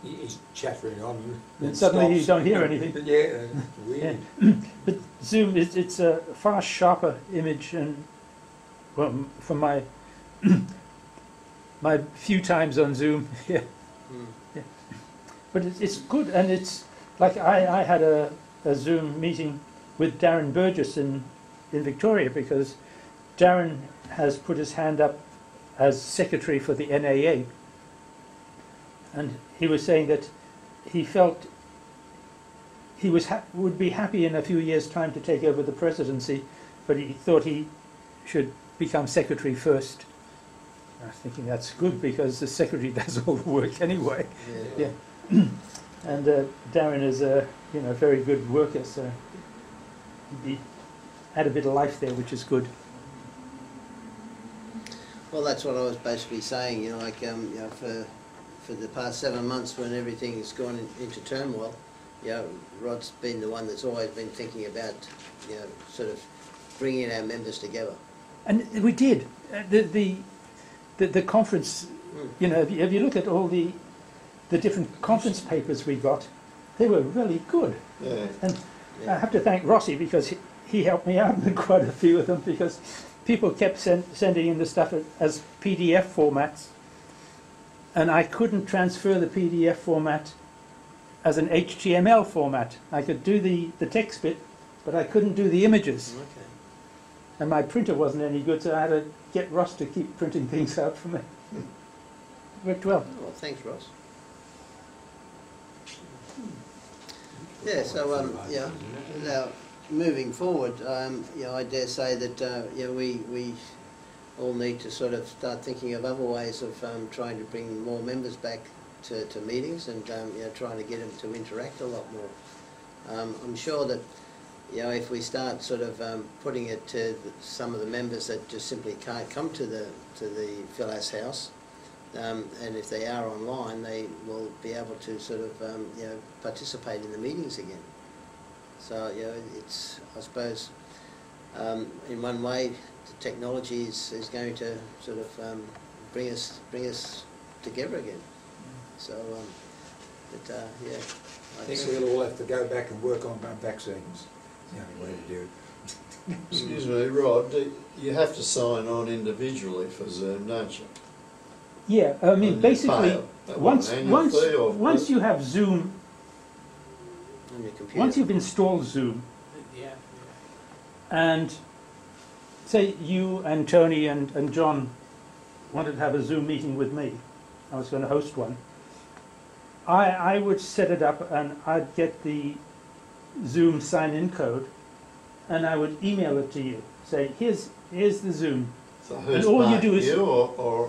He- He's chattering on. And and suddenly you don't hear anything. Yeah, weird. [CLEARS THROAT] But Zoom is it's a far sharper image, and well, from my [CLEARS THROAT] my few times on Zoom, [LAUGHS] yeah. Mm. But it's, it's good, and it's like I, I had a, a Zoom meeting with Darren Burgess in in Victoria because Darren has put his hand up as secretary for the NAA, and he was saying that he felt he was ha- would be happy in a few years' time to take over the presidency, but he thought he should become secretary first. I was thinking that's good because the secretary [LAUGHS] does all the work anyway. Yeah. Yeah. [CLEARS THROAT] And uh, Darren is a you know very good worker, so he had a bit of life there, which is good. Well, that's what I was basically saying, you know, like, um, you know, for, for the past seven months when everything has gone in, into turmoil, you know, Rod's been the one that's always been thinking about, you know, sort of bringing our members together. And we did Uh, the the the, the conference. Mm. You know, if you, if you look at all the the different conference papers we got, they were really good. Yeah. And I have to thank Rossi because he, he helped me out [LAUGHS] with quite a few of them because people kept send, sending in the stuff as PDF formats, and I couldn't transfer the PDF format as an HTML format. I could do the, the text bit, but I couldn't do the images. Okay. And my printer wasn't any good, so I had to get Ross to keep printing things [LAUGHS] out for me. Worked well. Well, thanks, Ross. Yeah, so, um, yeah, now, moving forward, um, you know, I dare say that, uh, you know, we, we all need to sort of start thinking of other ways of, um, trying to bring more members back to, to meetings and, um, you know, trying to get them to interact a lot more. Um, I'm sure that, you know, if we start sort of, um, putting it to the- some of the members that just simply can't come to the, to the Philas House, um, and if they are online, they will be able to sort of, um, you know, participate in the meetings again. So, you know, it's, I suppose, um, in one way, the technology is, is going to sort of um, bring us, bring us together again. So, um, but, uh, yeah. I think we'll all have to go back and work on vaccines. It's the only way to do it. [LAUGHS] Excuse me, Rod, do- you have to sign on individually for Zoom, don't you? Yeah, I mean, And you basically, fail. That Once, one, annual once, fee or- once you have Zoom, On your computer. once you've installed Zoom, Yeah, and say you and Tony and, and John wanted to have a Zoom meeting with me, I was going to host one. I, I would set it up and I'd get the Zoom sign-in code and I would email it to you. Say, here's, here's the Zoom. So who's all you do is- you or, or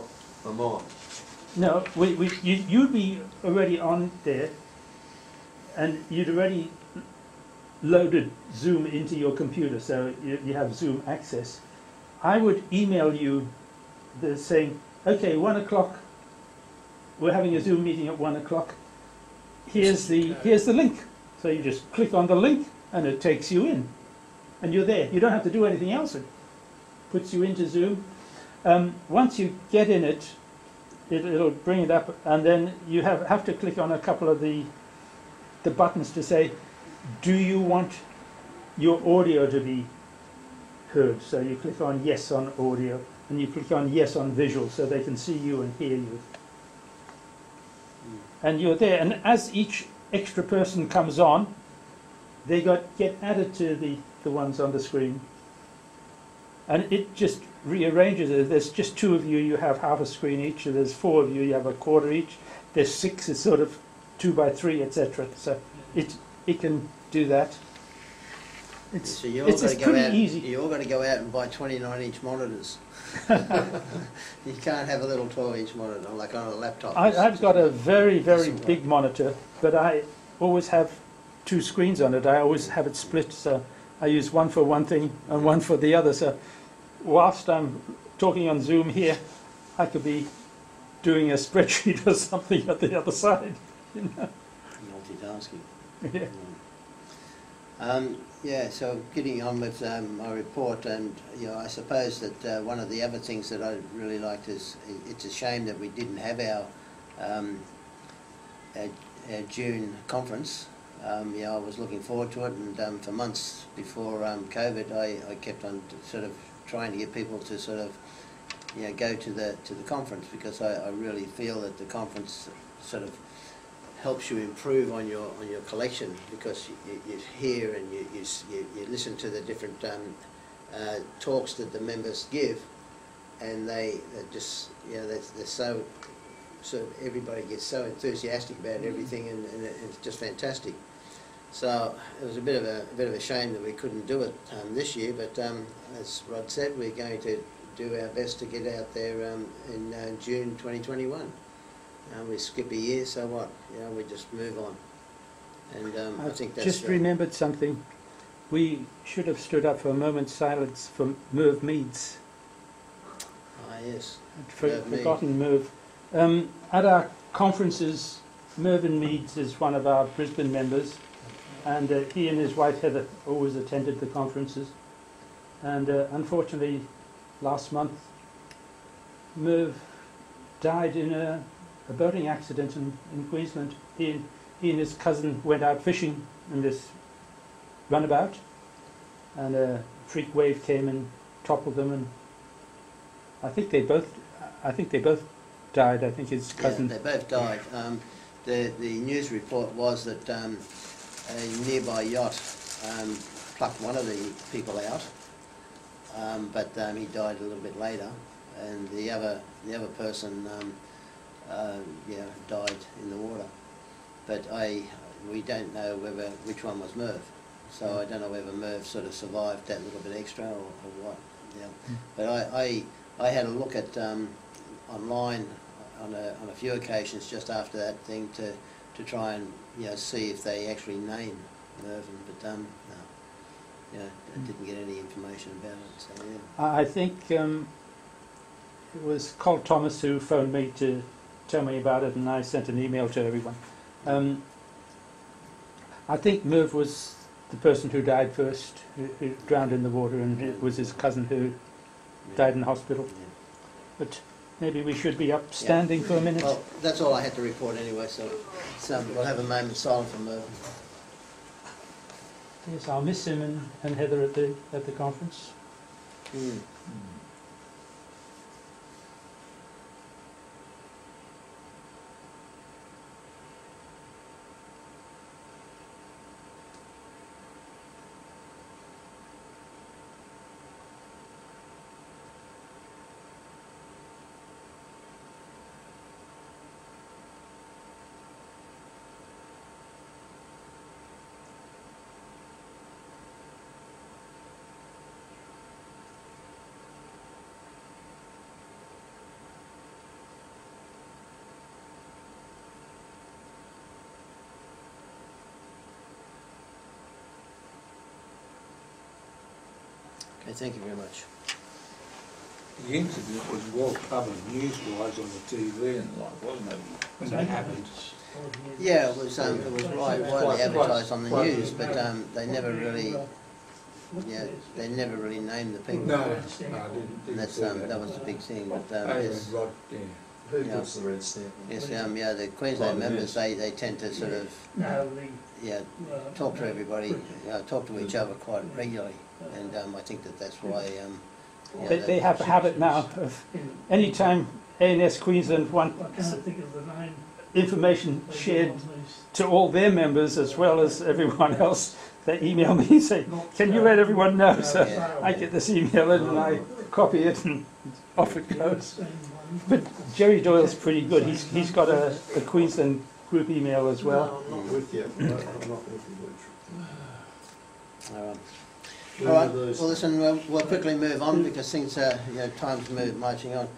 No, we, we, you, you'd be already on there and you'd already loaded Zoom into your computer, so you, you have Zoom access. I would email you the saying, okay, one o'clock, we're having a Zoom meeting at one o'clock. Here's the, here's the link. So you just click on the link and it takes you in. And you're there. You don't have to do anything else. It puts you into Zoom. Um, once you get in it, it, it'll bring it up, and then you have, have to click on a couple of the, the buttons to say, do you want your audio to be heard? So you click on yes on audio, and you click on yes on visual, so they can see you and hear you. And you're there, and as each extra person comes on, they got get added to the, the ones on the screen. And it just rearranges it. There's just two of you, you have half a screen each. There's four of you, you have a quarter each. There's six, it's sort of two by three, etc. So it it can do that. It's So you all it's, to go pretty out. easy. You all got to go out and buy 29 inch monitors. [LAUGHS] you can't have a little 12 inch monitor like on a laptop. I, I've got a very very big monitor, but I always have two screens on it. I always have it split, so I use one for one thing and one for the other. So whilst I'm talking on Zoom here, I could be doing a [LAUGHS] spreadsheet or something at the other side. You know? multitasking. Yeah. Um, yeah, so getting on with um, my report, and you know, I suppose that uh, one of the other things that I really liked is it's a shame that we didn't have our, um, our, our June conference. Um, I was looking forward to it, and um, for months before um, COVID, I, I kept on sort of trying to get people to sort of, you know, go to the to the conference because I, I really feel that the conference sort of helps you improve on your on your collection because you, you, hear and you, you you listen to the different um, uh, talks that the members give, and they just you know they're, they're so so everybody gets so enthusiastic about everything and, and it's just fantastic. So it was a bit of a, a bit of a shame that we couldn't do it um, this year, but um, as Rod said, we're going to do our best to get out there um, in uh, June 2021. Uh, we skip a year, so what? You know, we just move on. And um, I think that's just remembered something. We should have stood up for a moment's silence for Merv Meads. ah yes. I'd for, Merv forgotten Merv. Um, at our conferences, Mervyn Meads is one of our Brisbane members, and uh, he and his wife Heather always attended the conferences. And uh, unfortunately, last month, Merv died in a, a boating accident in, in Queensland. He and, he and his cousin went out fishing in this runabout, and a freak wave came and toppled them, and I think they both, I think they both died. I think his cousin. Yeah, they both died. Um, the the news report was that um, a nearby yacht um, plucked one of the people out, um, but um, he died a little bit later, and the other the other person, um, yeah, died in the water. But I we don't know whether which one was Merv, so I don't know whether Merv sort of survived that little bit extra or, or what. Yeah, but I, I I had a look at um, online on a, on a few occasions just after that thing to, to try and you know see if they actually name Mervyn, but um, no, yeah, I didn't get any information about it. So yeah, I I think um, it was Col Thomas who phoned me to tell me about it, and I sent an email to everyone. Um, I think Merv was the person who died first, who, who drowned in the water, and it was his cousin who died in the hospital. Yeah. But maybe we should be up standing for a minute. Well, that's all I had to report anyway. So, so we'll have a moment of silence for Merv. Yes, I'll miss him and, and Heather at the at the conference. Mm. Okay, thank you very much. The incident was well covered news-wise on the TV and like, wasn't it, when that happened? Yeah, it was, um, it was wide- widely advertised on the news, but, um, they never really, yeah, they never really named the people. No, no, I didn't, didn't that's, see um, that. that was the big thing, but, um, yes, Rod, yeah. Who Yeah. puts the red stamp? yes, um, yeah, the Queensland Right, members, they, they tend to sort of, No, yeah, uh, talk to everybody, you know, talk to each other quite regularly, and, um, I think that that's why, um, yeah, They, that- they have a habit now of any time ANS Queensland want I can't think of the name. information shared to all their members as well as everyone else, they email me and say, can you let everyone know? So I get this email in and I copy it and off it goes. But Jerry Doyle's pretty good. He's, he's got a, a Queensland group email as well. No, I'm not with you. I'm not with you, Luke. all right. Who All right, well, listen, we'll, we'll quickly move on because things are, you know, time's move, marching on.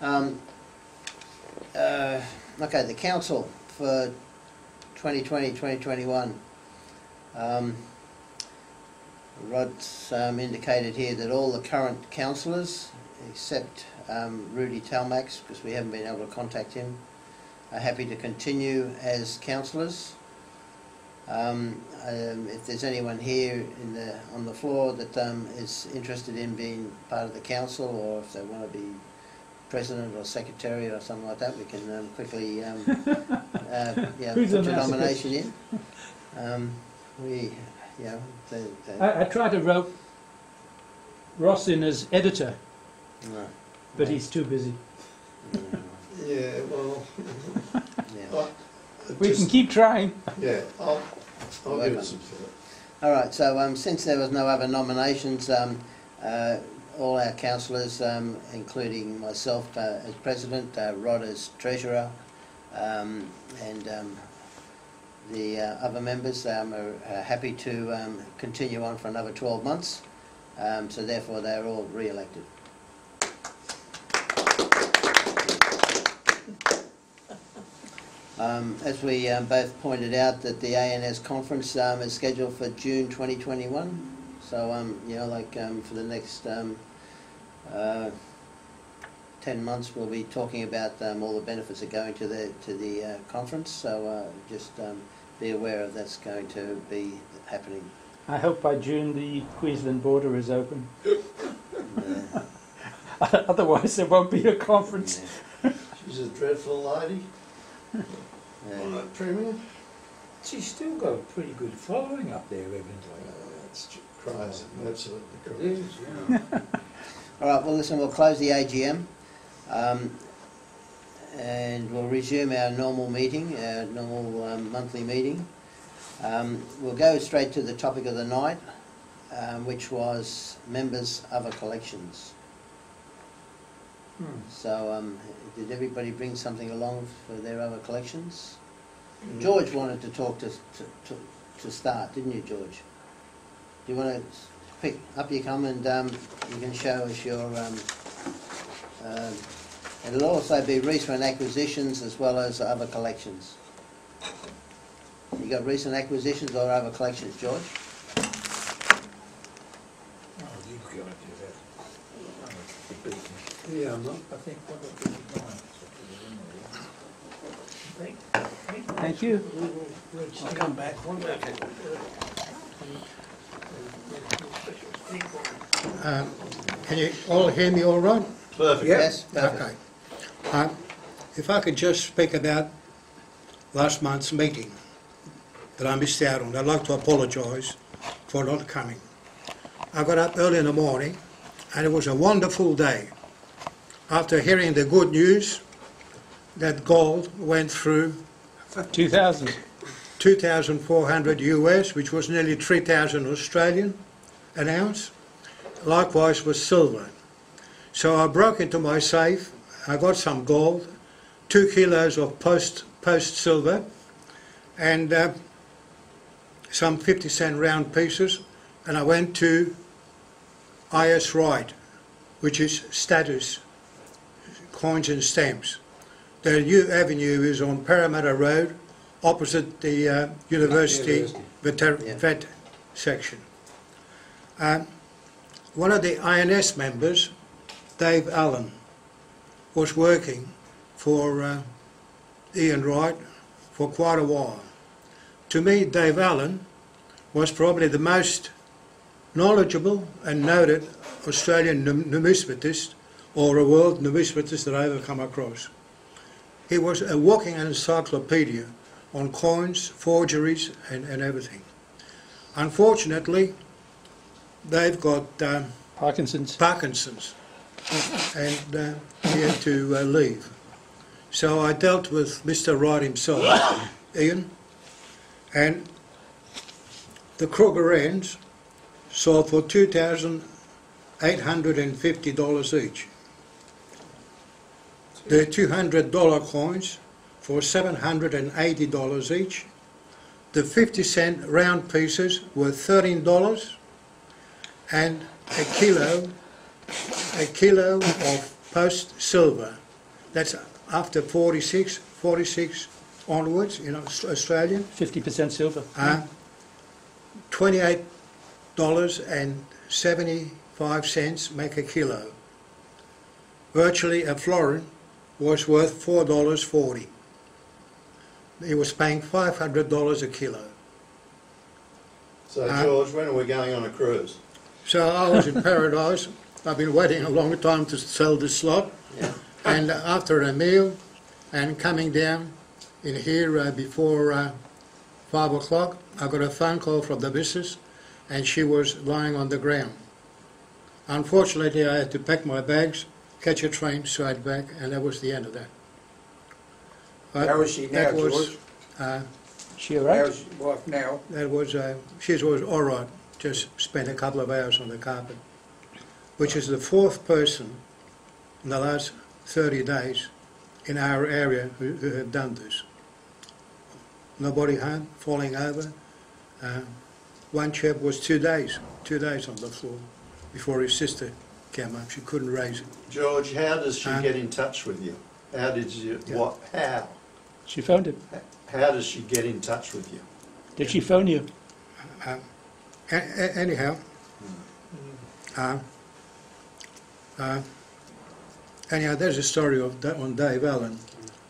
Um, uh, okay, the council for 2020, 2021. Um, Rod's um, indicated here that all the current councillors, except um, Rudy Talmax, because we haven't been able to contact him, are happy to continue as councillors. Um, um, if there's anyone here in the, on the floor that um, is interested in being part of the council, or if they want to be president or secretary or something like that, we can um, quickly um, [LAUGHS] uh, yeah, put the your nomination in. Um, we, you know, the, the, I, I tried to rope Ross in as editor, no, but he's too busy. no, Yeah, well, [LAUGHS] yeah. We just- can keep trying. Yeah, I'll, I'll give on it some thought. All right, so um, since there was no other nominations, um, uh, all our councillors, um, including myself uh, as president, uh, Rod as treasurer, um, and um, the uh, other members um, are, are happy to um, continue on for another 12 months. Um, so therefore, they're all re-elected. Um, as we um, both pointed out, that the ANS conference um, is scheduled for June 2021. So, um, you know, like um, for the next um, uh, 10 months, we'll be talking about um, all the benefits of going to the to the uh, conference. So, uh, just um, be aware of that's going to be happening. I hope by June the Queensland border is open. [LAUGHS] Otherwise, there won't be a conference. She's a dreadful lady, uh, right, Premier? She's still got a pretty good following up there, evidently. That's ju- crazy, absolutely It crazy. is, yeah. [LAUGHS] All right, well, listen, we'll close the AGM. Um, and we'll resume our normal meeting, our normal um, monthly meeting. Um, we'll go straight to the topic of the night, um, which was members' other collections. Hmm. So, um, did everybody bring something along for their other collections? George wanted to talk to, to, to, to start, didn't you, George? Do you want to pick up you come and um, you can show us your. Um, um it'll also be recent acquisitions as well as other collections. You got recent acquisitions or other collections, George? Oh, you've got to do that. Yeah, I'm not. I think what I'll do is mine. Thank- Thank you. we will register- I'll come back. Um, Can you all hear me all right? Perfect. Yes, perfect. Okay. Um, If I could just speak about last month's meeting that I missed out on, I'd like to apologise for not coming. I got up early in the morning and it was a wonderful day. After hearing the good news that gold went through 2000. 2,400 US, which was nearly 3,000 Australian an ounce. Likewise was silver. So I broke into my safe, I got some gold, two kilos of post, post silver, and uh, some 50 cent round pieces, and I went to IS Wright, which is status coins and stamps. Their new avenue is on Parramatta Road, opposite the uh, university, University. Veter- Yeah. vet section. Um, one of the ANS members, Dave Allen, was working for uh, Ian Wright for quite a while. To me, Dave Allen was probably the most knowledgeable and noted Australian num- numismatist or a world numismatist that I ever come across. He was a walking encyclopedia on coins, forgeries, and, and everything. Unfortunately, they've got um, Parkinson's. Parkinson's, [LAUGHS] and uh, he had to uh, leave. So I dealt with Mr. Wright himself, [COUGHS] Ian, and the Krugerrands sold for two thousand eight hundred and fifty dollars each. The two hundred dollar coins for seven hundred and eighty dollars each. The fifty cent round pieces were thirteen dollars, and a kilo a kilo of post silver. That's after 46, 46 onwards in Aus- Australian. 50% silver. Uh, $28.75 make a kilo. Virtually a florin was worth $4.40. He was paying $500 a kilo. So Uh, George, when are we going on a cruise? So I was in paradise. I've been waiting a long time to sell this slot. Yeah. And after a meal and coming down in here uh, before uh, five o'clock, I got a phone call from the missus and she was lying on the ground. Unfortunately, I had to pack my bags, catch a train straight back, and that was the end of that. But How is she now, that was, George? Uh, She all right? How's your wife now? that was, uh, she was all right, just spent a couple of hours on the carpet, which is the fourth person in the last 30 days in our area who, who have done this. Nobody home, falling over. Uh, one chap was two days, two days on the floor before his sister came up. She couldn't raise it. George, how does she Uh, get in touch with you? How did you, Yeah. what, how? She phoned him. How does she get in touch with you? Did she phone you? A- a- anyhow, uh, uh, anyhow, there's a story of that on Dave Allen.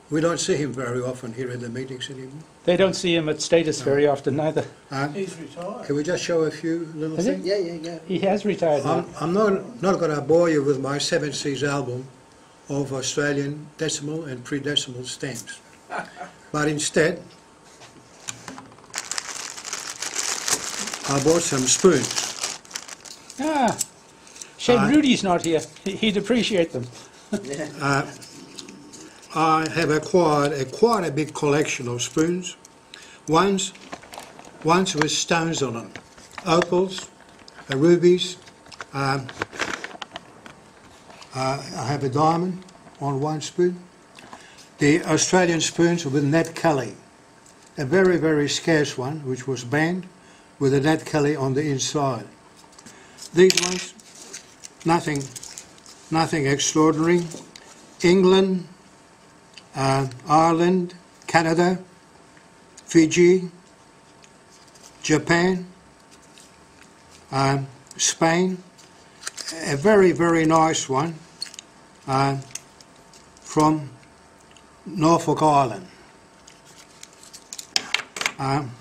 We don't see him very often here in the meetings anymore. They don't see him at status very often either. Uh, He's retired. can we just show a few little Is it? things? Yeah, yeah, yeah. He has retired now. I'm, I'm not, not going to bore you with my Seven Seas album of Australian decimal and pre-decimal stamps. [LAUGHS] But instead, I bought some spoons. Ah, shame Uh, Rudy's not here. He- He'd appreciate them. Yeah. Uh, I have acquired a quite a big collection of spoons. Ones, ones with stones on them, opals, uh, rubies. Um, uh, I have a diamond on one spoon. The Australian spoons with Ned Kelly, a very very scarce one, which was banned, with a Ned Kelly on the inside. These ones, nothing nothing extraordinary. England, uh, Ireland, Canada, Fiji, Japan, um, Spain. A very, very nice one uh, from Norfolk Island. Um,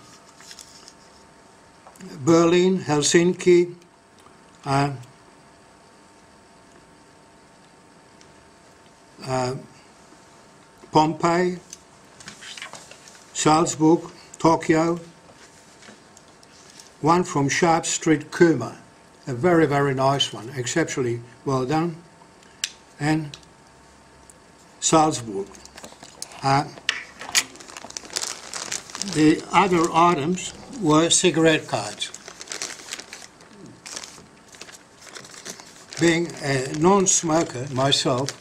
Berlin, Helsinki, uh, uh, Pompeii, Salzburg, Tokyo, one from Sharp Street, Cooma, a very, very nice one, exceptionally well done, and Salzburg. Uh, the other items were cigarette cards. Being a non-smoker myself,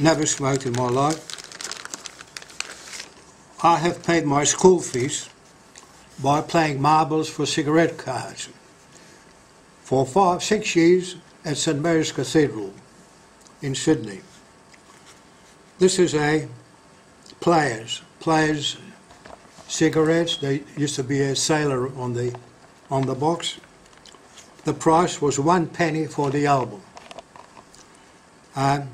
never smoked in my life, I have paid my school fees by playing marbles for cigarette cards for five, six years at St Mary's Cathedral in Sydney. This is a players, players cigarettes. There used to be a sailor on the on the box. the price was one penny for the album. Um,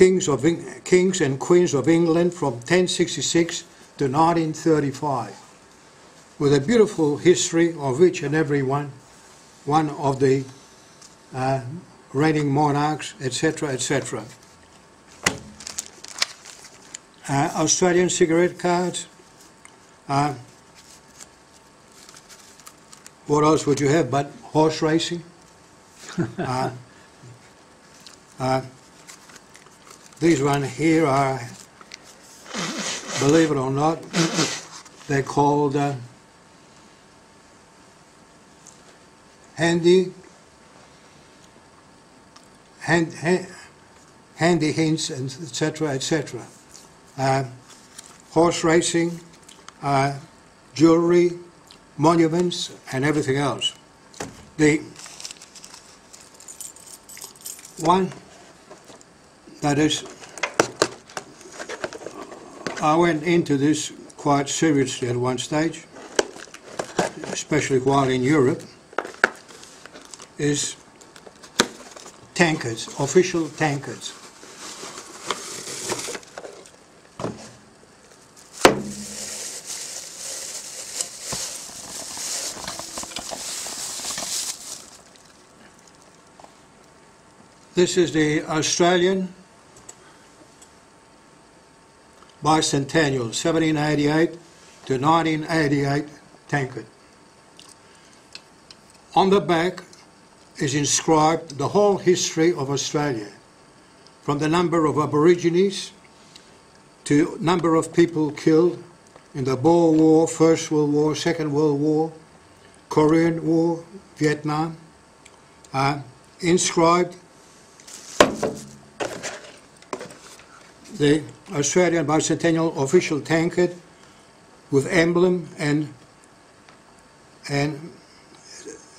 Kings, of, Kings and Queens of England from 1066 to 1935, with a beautiful history of each and every one, one of the uh, reigning monarchs, etc., etc. Uh, Australian cigarette cards. Uh, what else would you have but horse racing? [LAUGHS] these one here are, believe it or not, they're called uh, handy, hand, hand, handy hints, etc., etc. Uh, horse racing, uh, jewelry, monuments, and everything else. The one that is, I went into this quite seriously at one stage, especially while in Europe, is tankards, official tankards. This is the Australian bicentennial, 1788 to 1988 tankard. On the back is inscribed the whole history of Australia, from the number of Aborigines to number of people killed in the Boer War, First World War, Second World War, Korean War, Vietnam, uh, inscribed the Australian bicentennial official tankard with emblem and and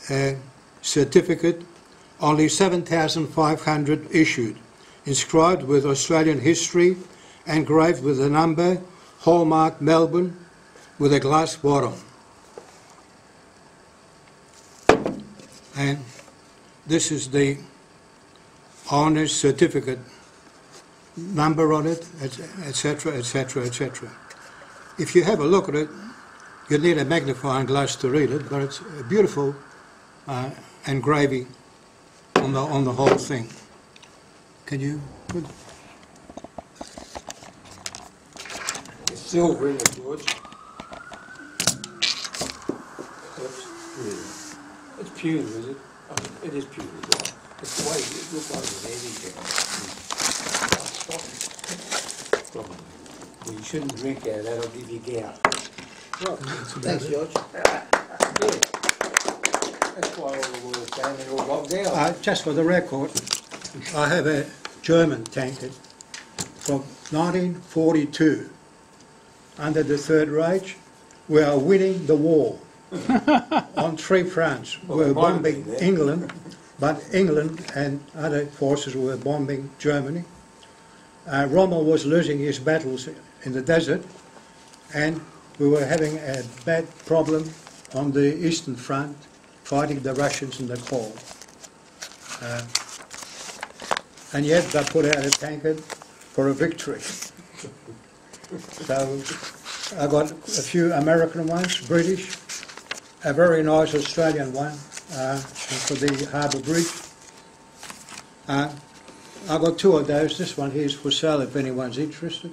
uh, certificate, only 7,500 issued, inscribed with Australian history, engraved with the number, hallmark Melbourne, with a glass bottom. And this is the owner's certificate number on it, etc., etc., etc. If you have a look at it, you need a magnifying glass to read it, but it's a beautiful uh, engraving on the on the whole thing. Can you? Good. It's silver in it, George. It's pewter, is it? Oh, It is pewter? It's the way it looks like it's heavy. Well, you shouldn't drink out of that, it'll give you gout. Thanks, George. Yeah. That's why all the water's down, they're all. Uh, just for the record, I have a German tankard from 1942 under the Third Reich. We are winning the war [LAUGHS] on three fronts. Well, We were bombing. England, but England and other forces were bombing Germany. Uh, Rommel was losing his battles in the desert, and we were having a bad problem on the Eastern Front, fighting the Russians in the cold. Uh, and yet they put out a tankard for a victory. [LAUGHS] so I got a few American ones, British, a very nice Australian one uh, for the Harbour Bridge. Uh, I got two of those. This one here is for sale if anyone's interested.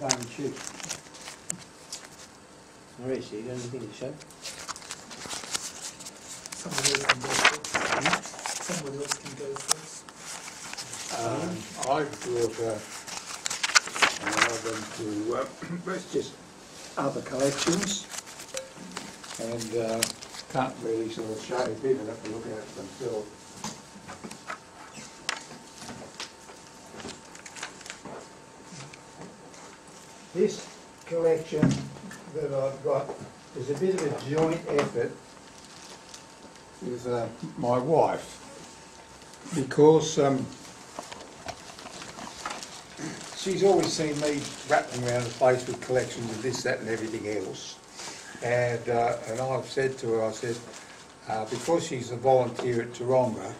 Darn cheap. Maurice, you got anything to show? Somebody else can go first. Somebody else can go first. Um, I brought, uh, uh, them to, [CLEARS THROAT] uh, it's just other collections. And, uh, can't really sort of show, people have to look at it themselves. This collection that I've got is a bit of a joint effort with, uh, my wife because um, she's always seen me rattling around the place with collections of this, that, and everything else. And, uh, and I've said to her, I said, uh, because she's a volunteer at Taronga,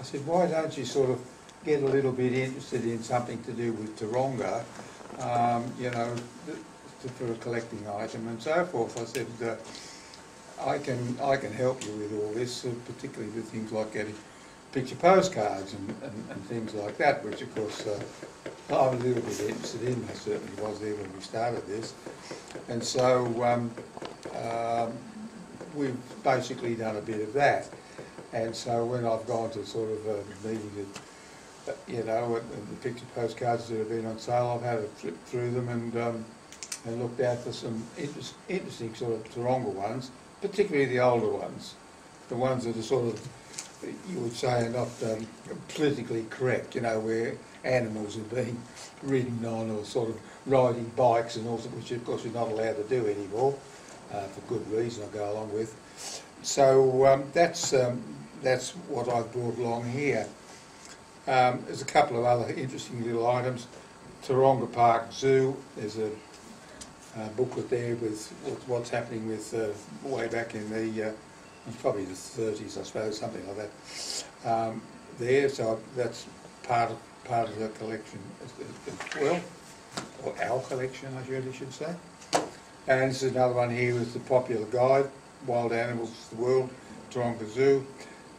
I said, why don't you sort of get a little bit interested in something to do with Taronga, um, you know, for a collecting item and so forth. I said, uh, I can, I can help you with all this, uh, particularly with things like getting picture postcards and, and, and things like that, which of course uh, I'm a little bit interested in. I certainly was there when we started this. And so um, um, we've basically done a bit of that. And so when I've gone to sort of meetings, you know, and, the picture postcards that have been on sale, I've had a flip through them and um, and looked out for some interest, interesting sort of Taronga ones, particularly the older ones, the ones that are sort of you would say are not um, politically correct, you know, where animals are being [LAUGHS] ridden on or sort of riding bikes and all, that, which of course you're not allowed to do anymore, uh, for good reason I go along with. So um, that's, um, that's what I've brought along here. Um, there's a couple of other interesting little items. Taronga Park Zoo, there's a, uh booklet there with what's happening with, uh, way back in the, uh, probably the 30s, I suppose, something like that. Um, there, so that's part of part of the collection as, as well, or our collection, I really should say. And this is another one here with the popular guide, Wild Animals of the World, Taronga Zoo,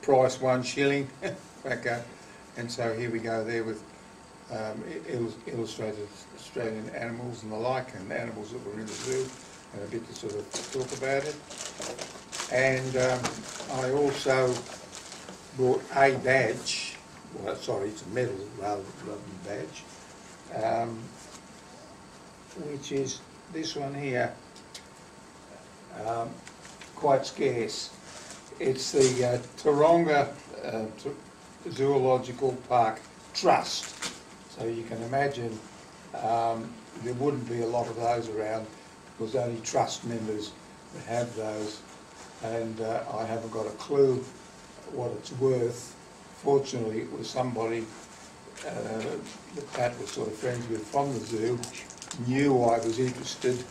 price one shilling, [LAUGHS] okay. And so here we go there with um, il- illustrated Australian animals and the like, and animals that were in the zoo, and a bit to sort of talk about it. And um, I also brought a badge, well, sorry, it's a medal rather, than badge, um, which is this one here, um, quite scarce. It's the uh, Taronga uh, Zoological Park Trust. So you can imagine um, there wouldn't be a lot of those around because only trust members have those and uh, I haven't got a clue what it's worth. Fortunately, it was somebody uh, that Pat was sort of friends with from the zoo, knew I was interested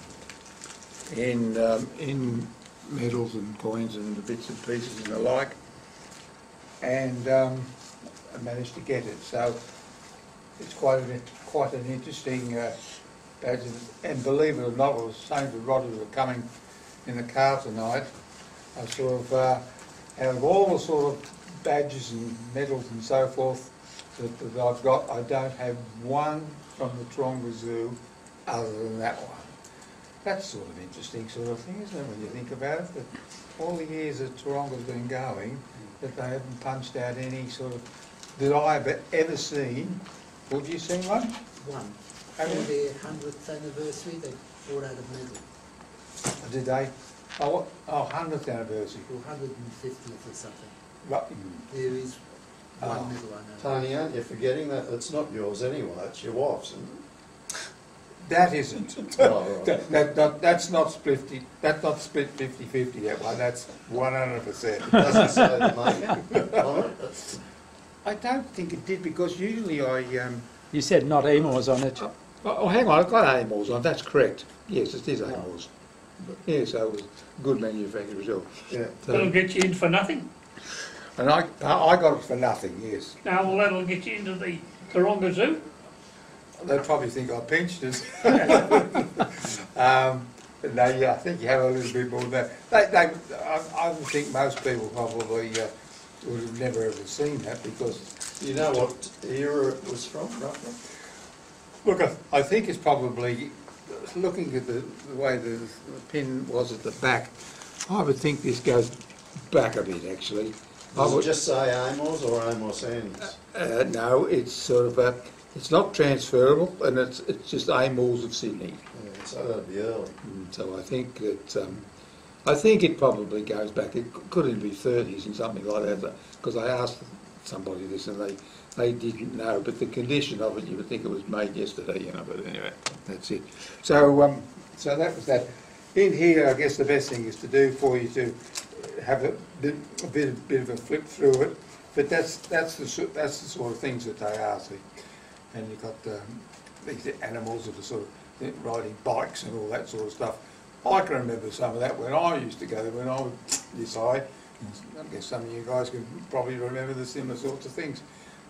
in um, in medals and coins and bits and pieces and the like, and um, I managed to get it. So it's quite an quite an interesting uh, badge, and believe it or not, I was saying to Rod were coming in the car tonight. I sort of, uh, out of all the sort of badges and medals and so forth that, that I've got, I don't have one from the Taronga Zoo other than that one. That's sort of interesting sort of thing, isn't it, when you think about it? That all the years that Taronga's been going, that they haven't punched out any sort of, that I've ever seen. Have you seen one? One. Have For their hundredth anniversary, they brought out a medal, Did they? Oh, what, oh, 100th anniversary. or hundred and fiftieth or something. Right. There is one Oh. medal I know. Tony, aren't you forgetting that it's not yours anyway, it's your wife's, isn't That isn't. it? [LAUGHS] Oh, right. That, that, that, that's not split, fifty- that's not split 50-50, that one, that's 100%. It doesn't say the maker on it. I don't think it did, because usually I, um, You said not Amors on it. oh, oh, hang on, I've got Amors on, that's correct. Yes, it is Amors. Yeah, so it was good manufacturer as well. Yeah. That'll So, get you in for nothing. and I, I got it for nothing, yes. Now, well, that'll get you into the Taronga Zoo. They'd probably think I pinched it. [LAUGHS] um, but no, yeah, I think you have a little bit more than that. They, they, I, I think most people probably uh, would have never ever seen that because, Do you know what era it was from, roughly? look, I, I think it's probably, looking at the, the way the, the pin was at the back, I would think this goes back a bit actually. I Does it would, just say Amos or Amos Andes? uh, no, it's sort of a, it's not transferable and it's, it's just Amors of Sydney. Yeah, so that'd be early. Mm, So I think that, um, I think it probably goes back, it could even be thirties and something like that, because I asked somebody this and they, they didn't know, but the condition of it, you would think it was made yesterday, you know, but anyway, that's it. So, um, so that was that. In here, I guess the best thing is to do for you to have a bit, a bit, bit of a flip through it, but that's, that's the, that's the sort of things that they are, see. And you've got, um, these animals that are sort of riding bikes and all that sort of stuff. I can remember some of that when I used to go there, when I was this high. I guess some of you guys can probably remember the similar sorts of things.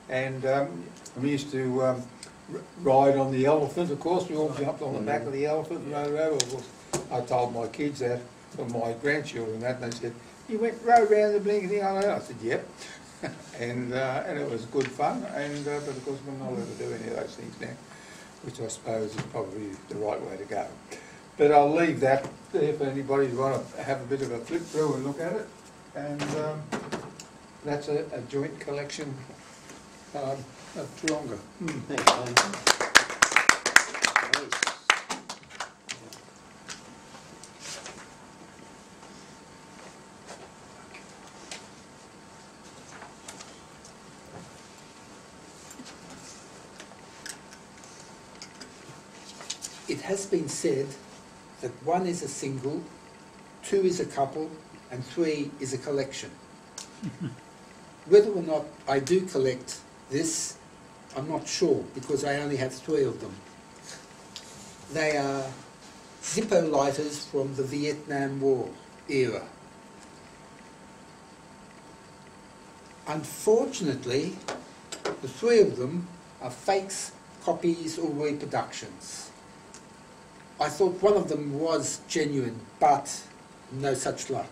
And um, we used to um, r- ride on the elephant, of course, we all jumped on the back of the elephant and rode over. Of course, I told my kids that, or my grandchildren that, and they said, you went right round the blinking island. I said, yep. [LAUGHS] and uh, and it was good fun, and uh, but of course we're not allowed to do any of those things now, which I suppose is probably the right way to go. But I'll leave that there for anybody who want to have a bit of a flip through and look at it. And um, that's a, a joint collection um, of Taronga. Thanks, It has been said that one is a single, two is a couple, and three is a collection. [LAUGHS] Whether or not I do collect this, I'm not sure because I only have three of them. They are Zippo lighters from the Vietnam War era. Unfortunately, the three of them are fakes, copies, or reproductions. I thought one of them was genuine, but no such luck.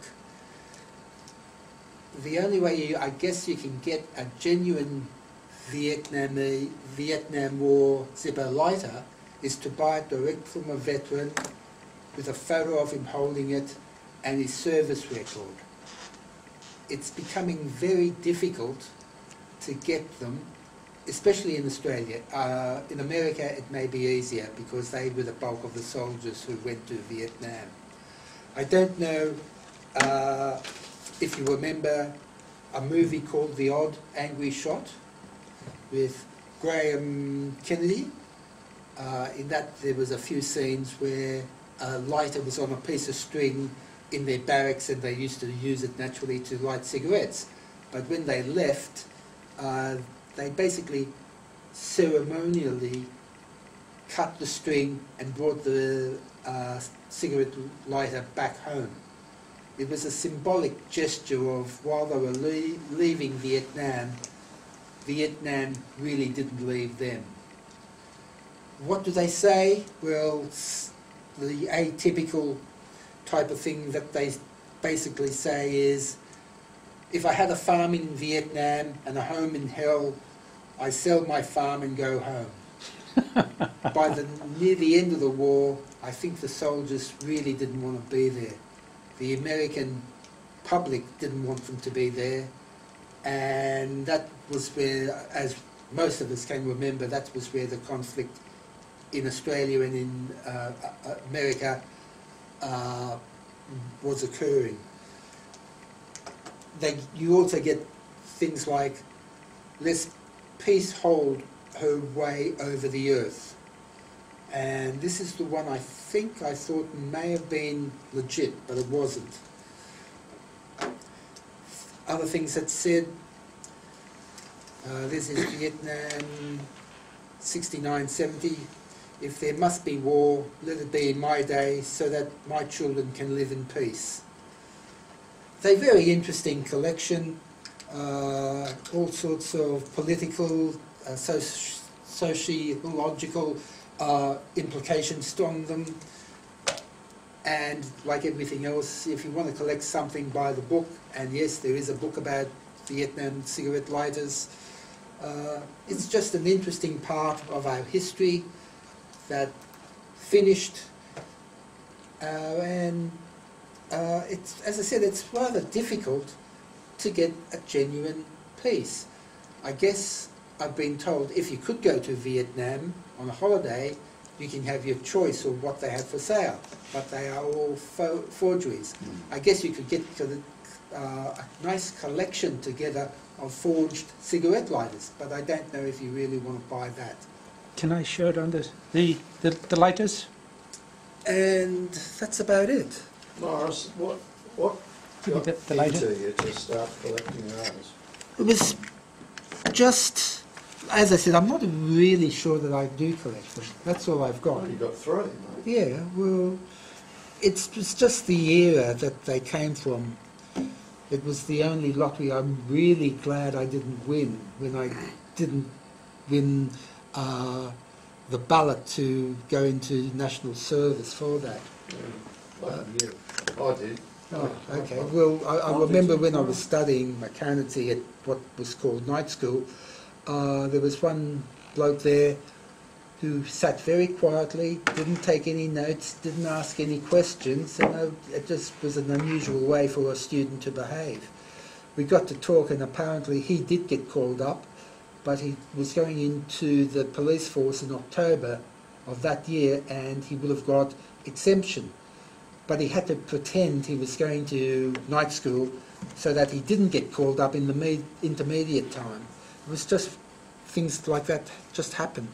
The only way you, I guess you can get a genuine Vietnam Vietnam War Zippo lighter is to buy it direct from a veteran with a photo of him holding it and his service record. It's becoming very difficult to get them especially in Australia. Uh, in America, it may be easier because they were the bulk of the soldiers who went to Vietnam. I don't know uh, if you remember a movie called The Odd Angry Shot with Graham Kennedy. Uh, in that, there was a few scenes where a lighter was on a piece of string in their barracks and they used to use it naturally to light cigarettes. But when they left, uh, they basically ceremonially cut the string and brought the uh, cigarette lighter back home. It was a symbolic gesture of while they were le- leaving Vietnam, Vietnam really didn't leave them. What do they say? Well, the atypical type of thing that they basically say is if I had a farm in Vietnam and a home in hell, I sell my farm and go home. [LAUGHS] By the near the end of the war, I think the soldiers really didn't want to be there. The American public didn't want them to be there, and that was where, as most of us can remember, that was where the conflict in Australia and in uh, uh, America uh, was occurring they, you also get things like let's peace hold her way over the earth. And this is the one I think I thought may have been legit, but it wasn't. Other things that said, uh, this is Vietnam 69 70. If there must be war, let it be in my day so that my children can live in peace. They're very interesting collection, uh, all sorts of political, uh, soci- sociological uh, implications on them. And like everything else, if you want to collect something, buy the book. And yes, there is a book about Vietnam cigarette lighters. Uh, it's just an interesting part of our history that finished uh, and uh, it's, as I said, it's rather difficult to get a genuine piece. I guess I've been told if you could go to Vietnam on a holiday, you can have your choice of what they have for sale, but they are all fo- forgeries. I guess you could get to the, uh, a nice collection together of forged cigarette lighters, but I don't know if you really want to buy that. Can I show it on the, the, the, the lighters? And that's about it. Morris, what, what Give me got the- the lighter. into you to start collecting those? It was just, as I said, I'm not really sure that I do collect them. That's all I've got. Well, you got three, mate. Yeah, well, It's it's just the era that they came from. It was the only lottery I'm really glad I didn't win when I didn't win uh, the ballot to go into national service for that. You. I did. Oh, okay. Well, I, I remember when I was studying accountancy at what was called night school, uh, there was one bloke there who sat very quietly, didn't take any notes, didn't ask any questions, and uh, it just was an unusual way for a student to behave. We got to talk, and apparently he did get called up, but he was going into the police force in October of that year, and he would have got exemption but he had to pretend he was going to night school so that he didn't get called up in the me- intermediate time. It was just things like that just happened.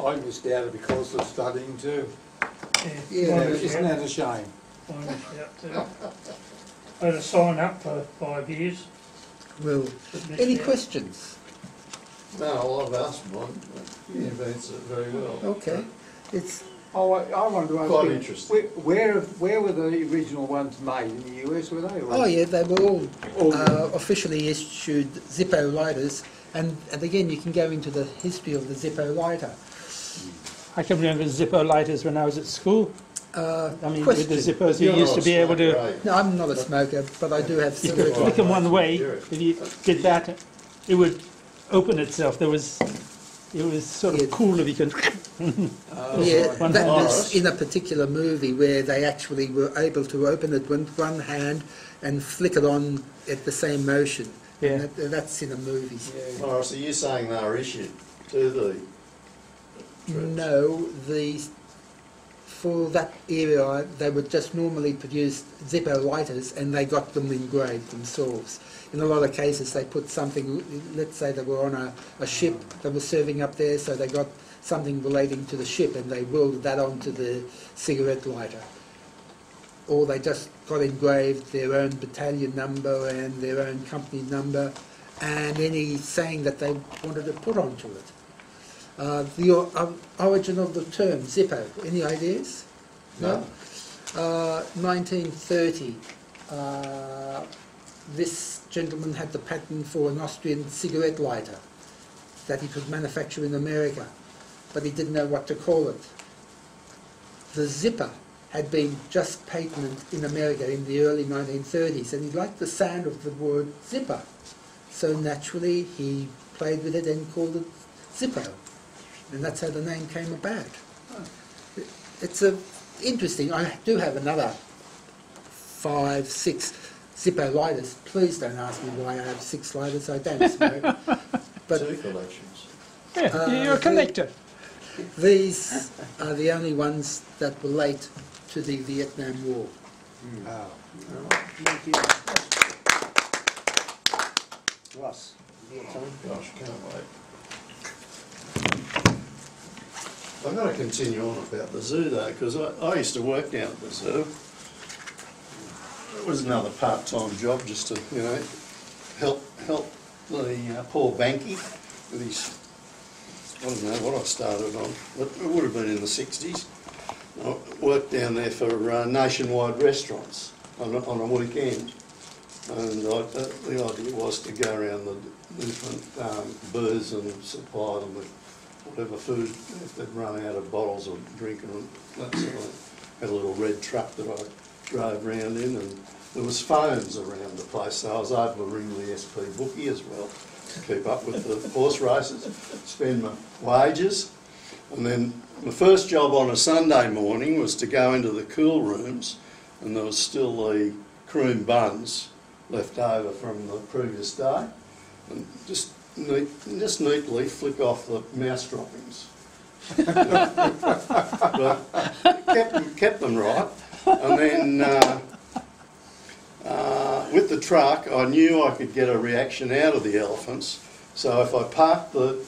I missed out because of studying too. Yeah, Mine was Isn't that a shame? Mine was out too. I had to sign up for five years. Well, any out. questions? No, I've asked one, but you've answered very well. Okay. It's Oh, I, I wanted to ask Quite you, interesting. Where, where, where were the original ones made? In the US, were they? or- oh yeah, they were all All- uh, officially issued Zippo lighters, and and again you can go into the history of the Zippo lighter. I can remember Zippo lighters when I was at school. Uh, I mean, with the question. zippers, you You're used not to be able to smart, right? No, I'm not a smoker, but I do have [LAUGHS] you cigarette could flick them one way. If you did that, it would open itself. There was, it was sort Yeah. of cool if you could. Oh, [LAUGHS] Yeah. One that hand. was in a particular movie where they actually were able to open it with one hand and flick it on at the same motion. Yeah. And that, that's in a movie. Yeah. Morris, are you saying they were issued to the troops? No, the for that era they would just normally produce Zippo lighters and they got them engraved themselves. In a lot of cases they put something, let's say they were on a, a ship that was serving up there, so they got something relating to the ship and they welded that onto the cigarette lighter. Or they just got engraved their own battalion number and their own company number and any saying that they wanted to put onto it. Uh, the um, origin of the term Zippo, any ideas? No. Uh, 1930, uh, this gentleman had the patent for an Austrian cigarette lighter that he could manufacture in America, but he didn't know what to call it. The zipper had been just patented in America in the early 1930s, and he liked the sound of the word zipper. So naturally, he played with it and called it Zippo, and that's how the name came about. It's a interesting. I do have another five, six Zippo lighters. Please don't ask me why I have six lighters. I don't [LAUGHS] smoke. but Two collections. Yeah, Uh, you're a collector. these are the only ones that relate to the Vietnam War. Oh. Ross, you got something? Gosh, can't wait. I've got to continue on about the zoo though, because I, I used to work down at the zoo. It was another part-time job just to, you know, help help the uh, poor Banky with his, I don't know what I started on, but it would have been in the sixties. I worked down there for uh, nationwide restaurants on a, on a weekend. And I, uh, the idea was to go around the different um, and supply them with whatever food, if they'd run out of bottles of drink and that sort of thing. Had a little red truck that I drove around in and there was phones around the place, so I was able to ring the SP bookie as well to keep up with the [LAUGHS] horse races, spend my wages. And then my first job on a Sunday morning was to go into the cool rooms and there was still the cream buns left over from the previous day, and just neat, just neatly flick off the mouse droppings. [LAUGHS] but kept kept them right, and then uh, uh, with the truck, I knew I could get a reaction out of the elephants. So if I parked the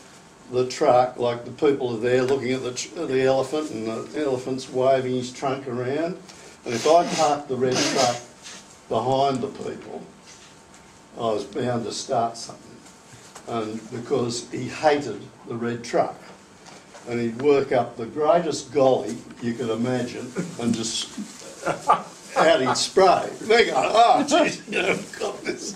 the truck, like the people are there looking at the, the elephant, and the elephant's waving his trunk around, and if I parked the red truck behind the people, I was bound to start something. And because he hated the red truck. And he'd work up the greatest golly you could imagine and just out he'd spray. They go, oh, jeez, you know, I've got this.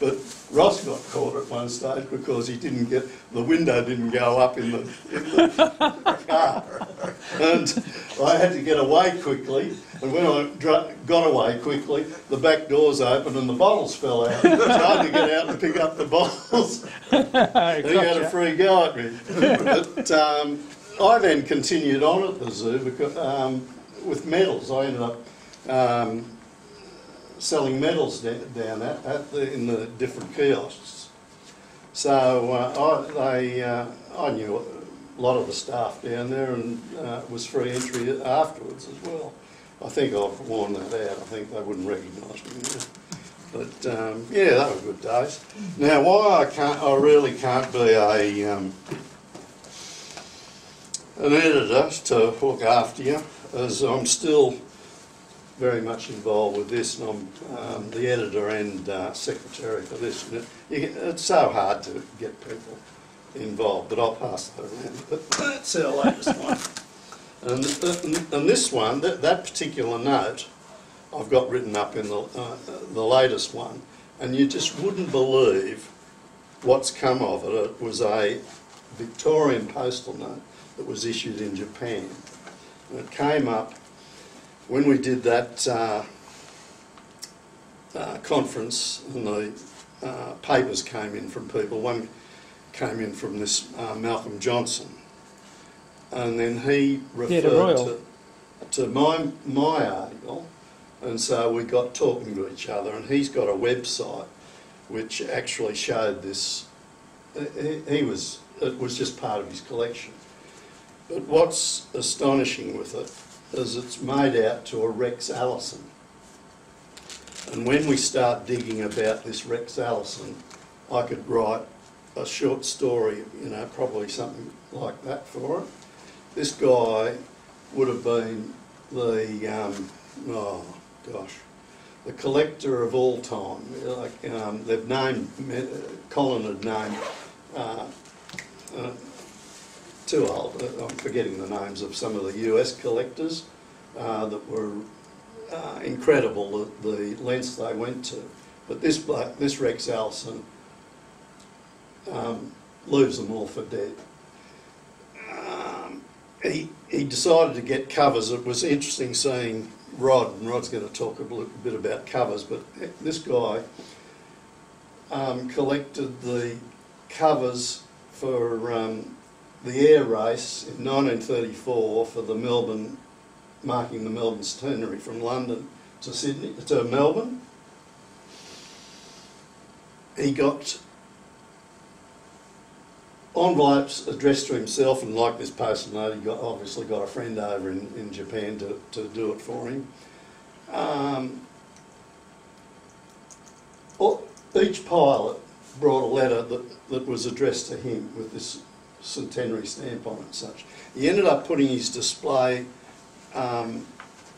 But Ross got caught at one stage because he didn't get, the window didn't go up in the, in the car. And I had to get away quickly, and when I dr- got away quickly, the back doors opened and the bottles fell out. So I had to get out and pick up the bottles. [LAUGHS] He had a free go at me. But um, I then continued on at the zoo because, um, with medals. I ended up um, selling medals da- down at, at the, in the different kiosks. So uh, I, they, uh, I knew a lot of the staff down there and uh, it was free entry afterwards as well. I think I've worn that out. I think they wouldn't recognise me now. But um, yeah, they were good days. Now, why I can't, I really can't be a um, an editor to look after you, as I'm still very much involved with this, and I'm um, the editor and uh, secretary for this. And it, you, it's so hard to get people involved, but I'll pass that around. But that's our latest one. [LAUGHS] And, and, and this one, that, that particular note, I've got written up in the, uh, the latest one, and you just wouldn't believe what's come of it. It was a Victorian postal note that was issued in Japan. And it came up when we did that uh, uh, conference, and the uh, papers came in from people. One came in from this uh, Malcolm Johnson, and then he referred Royal. to, to my my article, and so we got talking to each other. And he's got a website which actually showed this. He, he was it was just part of his collection. But what's astonishing with it is it's made out to a Rex Allison. And when we start digging about this Rex Allison, I could write a short story, you know, probably something like that for it. This guy would have been the, um, oh gosh, the collector of all time. Like, um, they've named, Colin had named, uh, uh, too old, uh, I'm forgetting the names of some of the US collectors uh, that were uh, incredible, the, the lengths they went to. But this, this Rex Allison um, leaves them all for dead. Um, he, he decided to get covers. It was interesting seeing Rod, and Rod's going to talk a little bit about covers, but this guy um, collected the covers for um, the air race in 1934 for the Melbourne, marking the Melbourne centenary from London to Sydney to Melbourne. He got envelopes addressed to himself, and like this postal note, he got obviously got a friend over in, in Japan to, to do it for him. Um, each pilot brought a letter that, that was addressed to him with this centenary stamp on it and such. He ended up putting his display um,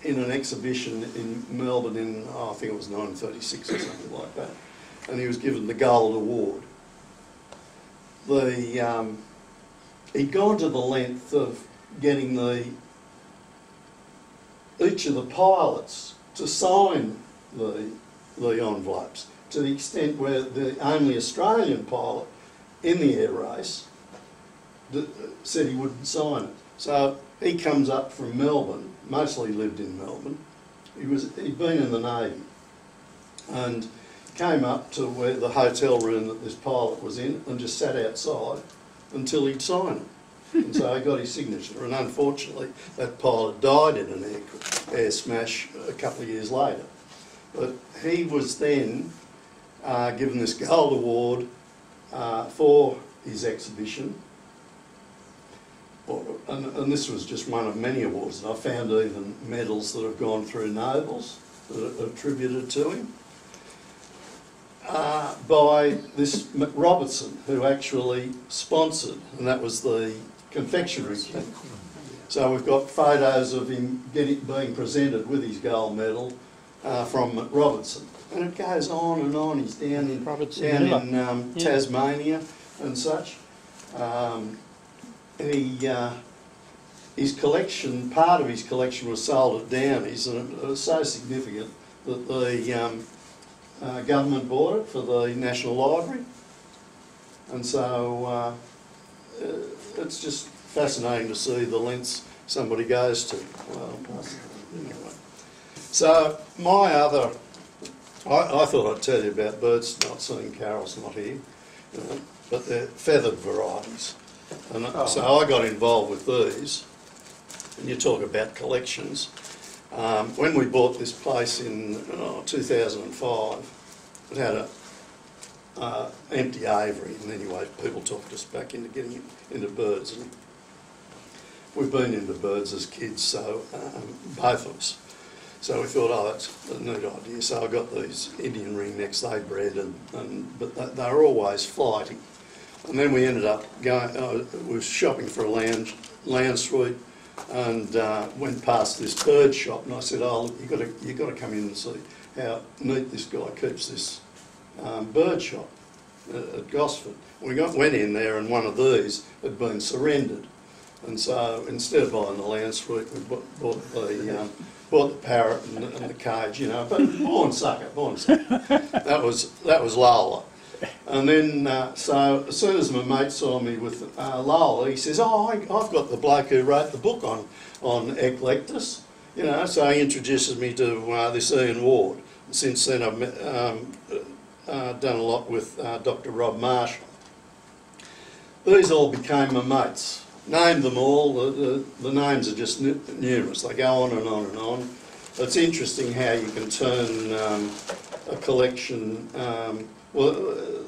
in an exhibition in Melbourne in, oh, I think it was 1936 or something like that, and he was given the Gold Award. The, um, he'd gone to the length of getting the, each of the pilots to sign the, the envelopes to the extent where the only Australian pilot in the air race said he wouldn't sign it. So he comes up from Melbourne, mostly lived in Melbourne. He was he'd been in the Navy, and came up to where the hotel room that this pilot was in, and just sat outside until he'd sign it. And so he got his signature, and unfortunately, that pilot died in an air, air smash a couple of years later. But he was then uh, given this gold award uh, for his exhibition. And, and this was just one of many awards. And I found even medals that have gone through Nobles that are attributed to him uh, by this MacRobertson, who actually sponsored, and that was the confectionery king. So we've got photos of him getting, being presented with his gold medal uh, from MacRobertson. And it goes on and on. He's down in, Robertson down Miller. in um, Yeah. Tasmania and such. Um, he, uh, his collection, part of his collection was sold at Downies and it was so significant that the um, uh, government bought it for the National Library. And so uh, uh, it's just fascinating to see the lengths somebody goes to. Well, anyway. So my other, I, I thought I'd tell you about birds not seeing Carol's not here, know, but they're feathered varieties. And uh, so I got involved with these. And you talk about collections. Um, when we bought this place in oh, 2005, it had a uh, empty aviary, and anyway, people talked us back into getting into birds. And we've been into birds as kids, so um, both of us. So we thought, oh, that's a neat idea. So I got these Indian ringnecks they bred, and, and but they, they were always flighty. And then we ended up going, uh, we were shopping for a lounge, lounge suite, and uh, went past this bird shop, and I said, oh, look, you got to you got to come in and see how neat this guy keeps this um, bird shop uh, at Gosford. We got, went in there, and one of these had been surrendered. And so instead of buying the land suite, we bought, the um, bought the parrot and the, and the cage, you know. But born sucker, born sucker. That was that was Lola. And then, uh, so as soon as my mate saw me with uh, Lola, he says, "Oh, I, I've got the bloke who wrote the book on on Eclectus." You know, so he introduces me to uh, this Ian Ward. Since then, I've met, um, uh, done a lot with uh, Dr. Rob Marshall. These all became my mates. Named them all, the, the, the names are just nu- numerous. They go on and on and on. It's interesting how you can turn um, a collection. Um, well,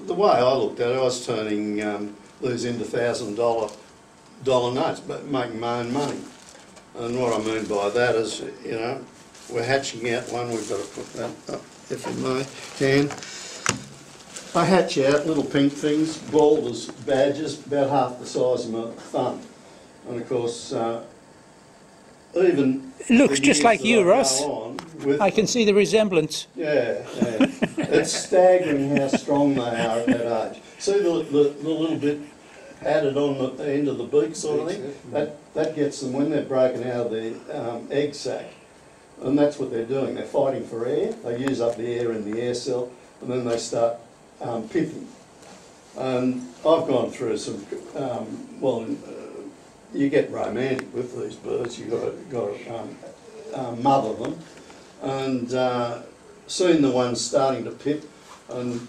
the way I looked at it, I was turning um, these into thousand dollar dollar notes, but making my own money. And what I mean by that is, you know, we're hatching out one. We've got to put that up, if you may, can. I hatch out little pink things, bald as badgers, about half the size of my thumb. And of course, uh, even It looks just like you, I Ross. on I can see the resemblance. yeah, yeah. it's staggering how strong they are at that age. See the, the, the little bit added on the end of the beak sort of thing? That, that gets them when they're broken out of the um, egg sac. And that's what they're doing. They're fighting for air. They use up the air in the air cell and then they start um, pithing. And I've gone through some, um, well, uh, you get romantic with these birds. You've got to, got to um, uh, mother them and uh, seen the ones starting to pip, and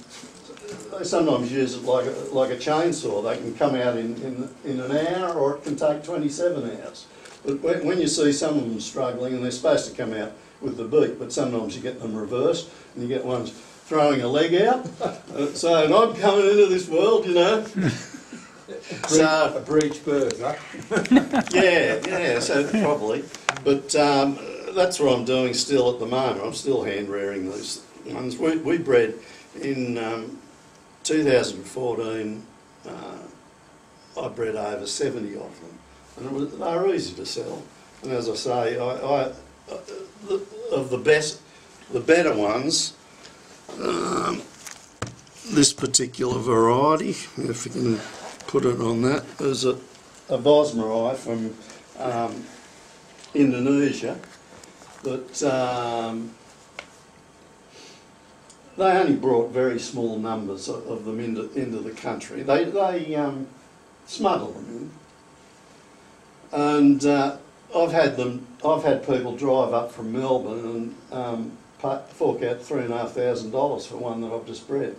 they sometimes use it like a, like a chainsaw. They can come out in, in, in an hour, or it can take 27 hours. But when, when you see some of them struggling, and they're supposed to come out with the beak, but sometimes you get them reversed, and you get ones throwing a leg out, [LAUGHS] uh, saying, I'm coming into this world, you know. [LAUGHS] [LAUGHS] so, A breech bird, right? [LAUGHS] yeah, yeah, so probably. But um, that's what I'm doing still at the moment. I'm still hand rearing these ones. We, we bred in um, 2014, uh, I bred over 70 of them. And was, they were easy to sell. And as I say, I, I, uh, the, of the best, the better ones, um, this particular variety, if you can put it on that, is a, a Vosmaeri from um, Indonesia that um, they only brought very small numbers of, them into, into the country. They, they um, smuggle them in. And uh, I've had them, I've had people drive up from Melbourne and um, fork out three and a half thousand dollars for one that I've just bred.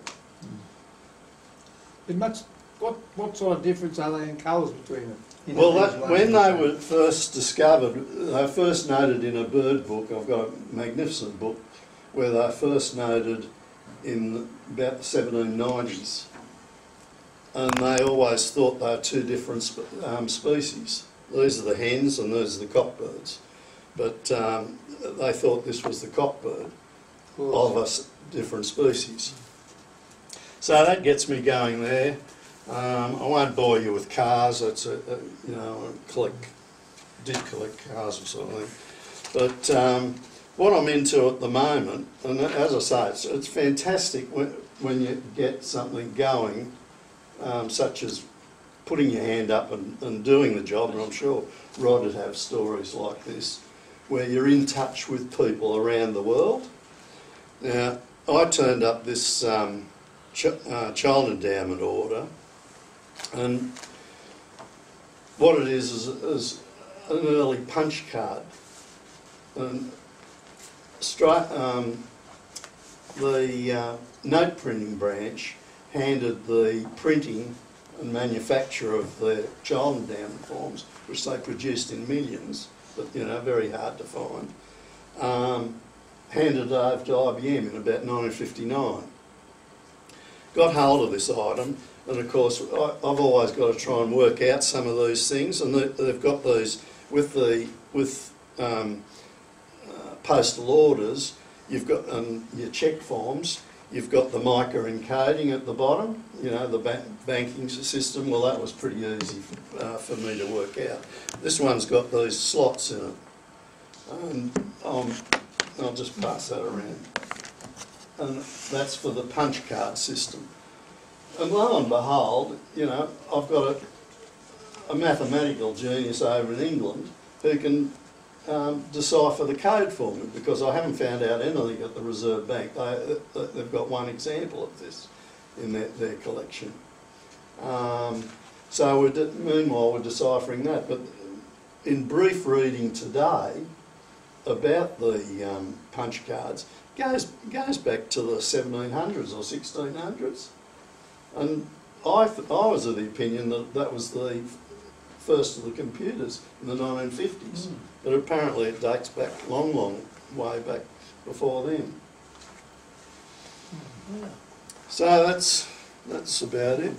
It much, what, what sort of difference are they in colours between them? Well, that, when they were first discovered, they first noted in a bird book. I've got a magnificent book where they first noted in about the 1790s. And they always thought they were two different sp- um, species. These are the hens and these are the cockbirds. But um, they thought this was the cockbird of a s- different species. So that gets me going there. Um, I won't bore you with cars. It's a, a you know I collect did collect cars or something. But um, what I'm into at the moment, and as I say, it's, it's fantastic when, when you get something going, um, such as putting your hand up and, and doing the job, and I'm sure Rod would have stories like this, where you're in touch with people around the world. Now, I turned up this um, ch- uh, child endowment order, and what it is is, is an early punch card. And um, the uh, note printing branch handed the printing and manufacture of the child endowment forms, which they produced in millions, but you know, very hard to find, um, handed over to IBM in about 1959. Got hold of this item, and of course, I, I've always got to try and work out some of these things, and they, they've got these with the with um, uh, postal orders. You've got um, your check forms. You've got the micro encoding at the bottom. You know the ba- banking system. Well, that was pretty easy uh, for me to work out. This one's got these slots in it, and um, I'll just pass that around. And that's for the punch card system. And lo and behold, you know, I've got a, a mathematical genius over in England who can um, decipher the code for me because I haven't found out anything at the Reserve Bank. They, they've got one example of this in their, their collection. Um, so we're meanwhile we're deciphering that. But in brief reading today about the um, punch cards goes goes back to the 1700s or 1600s. And I, th- I was of the opinion that that was the first of the computers in the 1950s. Hmm. But apparently it dates back long, long way back before then. So that's that's about it.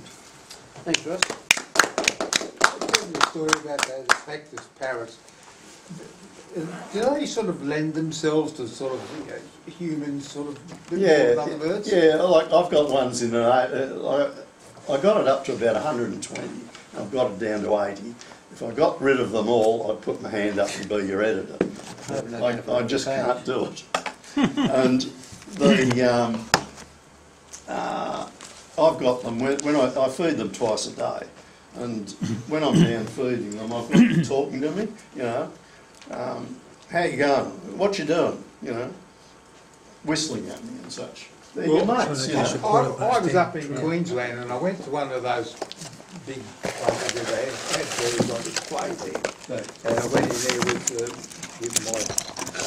Thanks, Russ. The story about those practice parrots. Do they sort of lend themselves to sort of you know, human sort of Yeah, other birds? yeah. Like I've got ones in a, uh, I, I got it up to about 120. I've got it down to 80. If I got rid of them all, I'd put my hand up and be your editor. I, I just can't do it. and the um, uh, I've got them when, when I, I feed them twice a day, and when I'm down feeding them, I've got them talking to me. You know, um, how you going? What you doing? You know, whistling at me and such. They're your Well, mates. You I- know. I, I was up in Queensland and I went to one of those big places where they had, had birds on display there. And I went in there with, uh, with my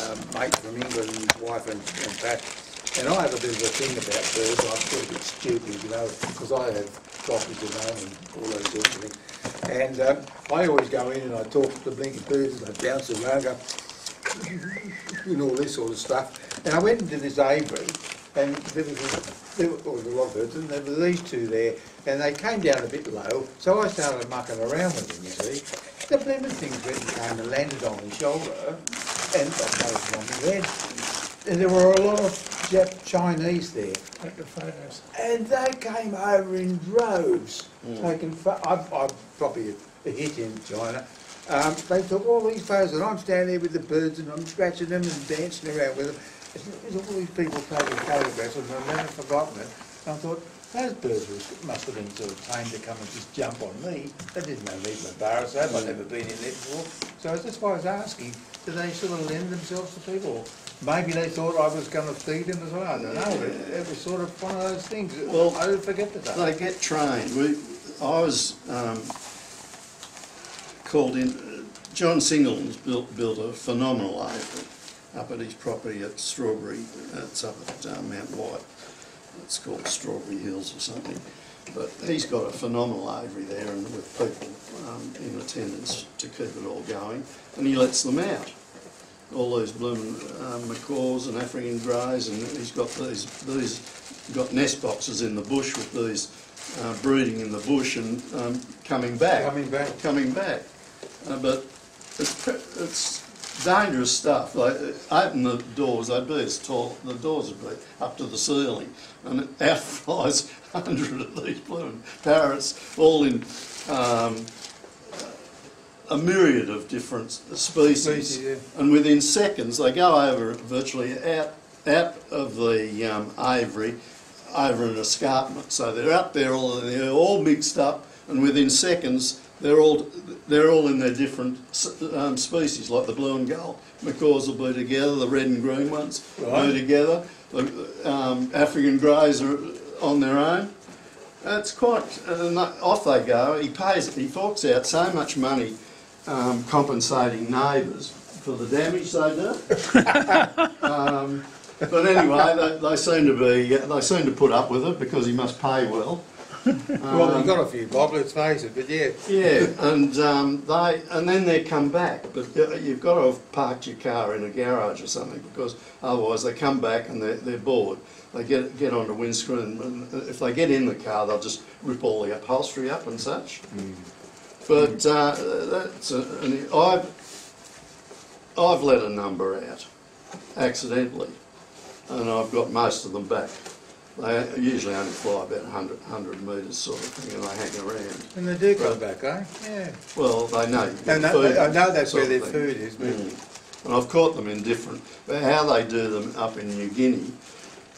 um, mate from England and his wife and, and Pat. And I have a bit of a thing about birds. I'm a bit stupid, you know, because I have copies of them and all those sorts of things. And um, I always go in and I talk to the blinking birds and I bounce around, go, [LAUGHS] and all this sort of stuff. And I went into this aviary, and there was there were a lot of birds, and there were these two there, and they came down a bit low, so I started mucking around with them, you see. The blooming things went and came and landed on my shoulder, and I noticed on my head. And there were a lot of Jap Chinese there, Take the photos. and they came over in droves, taking. Pho- I, I probably a hit in China. Um, they took all these photos, and I'm standing there with the birds, and I'm scratching them and dancing around with them. There's all these people taking photographs, and I've never forgotten it. And I thought, those birds was, must have been sort of trained to come and just jump on me. They didn't know me from a bar, so I've never been in there before. So that's why I was asking, do they sort of lend themselves to people? Maybe they thought I was going to feed them as well. I don't know. It, it was sort of one of those things. Well, I didn't forget that. They get trained. We, I was um, called in. John Singleton's built built a phenomenal aviary up at his property at Strawberry. It's up at uh, Mount White. It's called Strawberry Hills or something. But he's got a phenomenal aviary there, and with people um, in attendance to keep it all going, and he lets them out. All these blooming um, macaws and African greys, and he's got these these got nest boxes in the bush with these uh, breeding in the bush and um, coming back. Coming back. Coming back. Uh, but it's, it's dangerous stuff. Like, uh, open the doors, they'd be as tall, the doors would be up to the ceiling, and out [LAUGHS] flies hundred of these blooming parrots, all in um, a myriad of different species. Species, yeah. And within seconds, they go over virtually out, out of the um, aviary, over an escarpment. So they're up there, all, they're all mixed up, and within seconds they're all they're all in their different um, species, like the blue and gold. Macaws will be together, the red and green ones Right. be together. The um, African greys are on their own. It's quite uh, off they go. He pays, he forks out so much money um, compensating neighbours for the damage they do. [LAUGHS] um, but anyway, they, they seem to be they seem to put up with it because he must pay well. Well, Um, you've got a few bob, let's face it, but yeah. yeah, and um, they and then they come back, but uh, you've got to have parked your car in a garage or something because otherwise they come back and they're, they're bored. They get get onto windscreen, and if they get in the car, they'll just rip all the upholstery up and such. But uh, that's a, I've I've let a number out accidentally, and I've got most of them back. They usually only fly about 100, 100 metres sort of thing, and they hang around. And they do come back, eh? Yeah. Well, they know. you get And food I know that's where their thing. food is, Mm. And I've caught them in different, but how they do them up in New Guinea,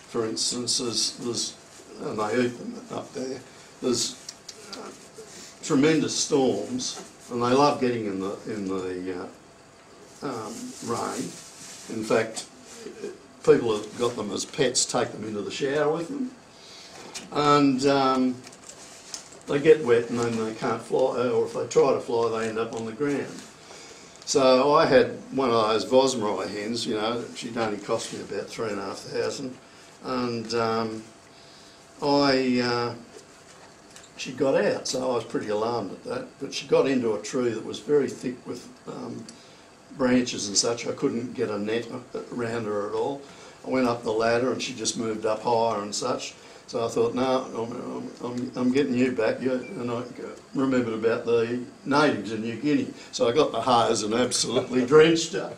for instance, is there's, and they eat them up there, there's tremendous storms, and they love getting in the, in the uh, um, rain. In fact, people have got them as pets, take them into the shower with them. And um, they get wet and then they can't fly, or if they try to fly, they end up on the ground. So I had one of those Vosmaeri hens, you know, she'd only cost me about three and a half thousand, and um, I, uh, she got out, so I was pretty alarmed at that. But she got into a tree that was very thick with um, branches and such. I couldn't get a net around her at all. I went up the ladder and she just moved up higher and such. So I thought, no, I'm, I'm, I'm, getting you back. And I remembered about the natives in New Guinea. So I got the hose and absolutely [LAUGHS] drenched her.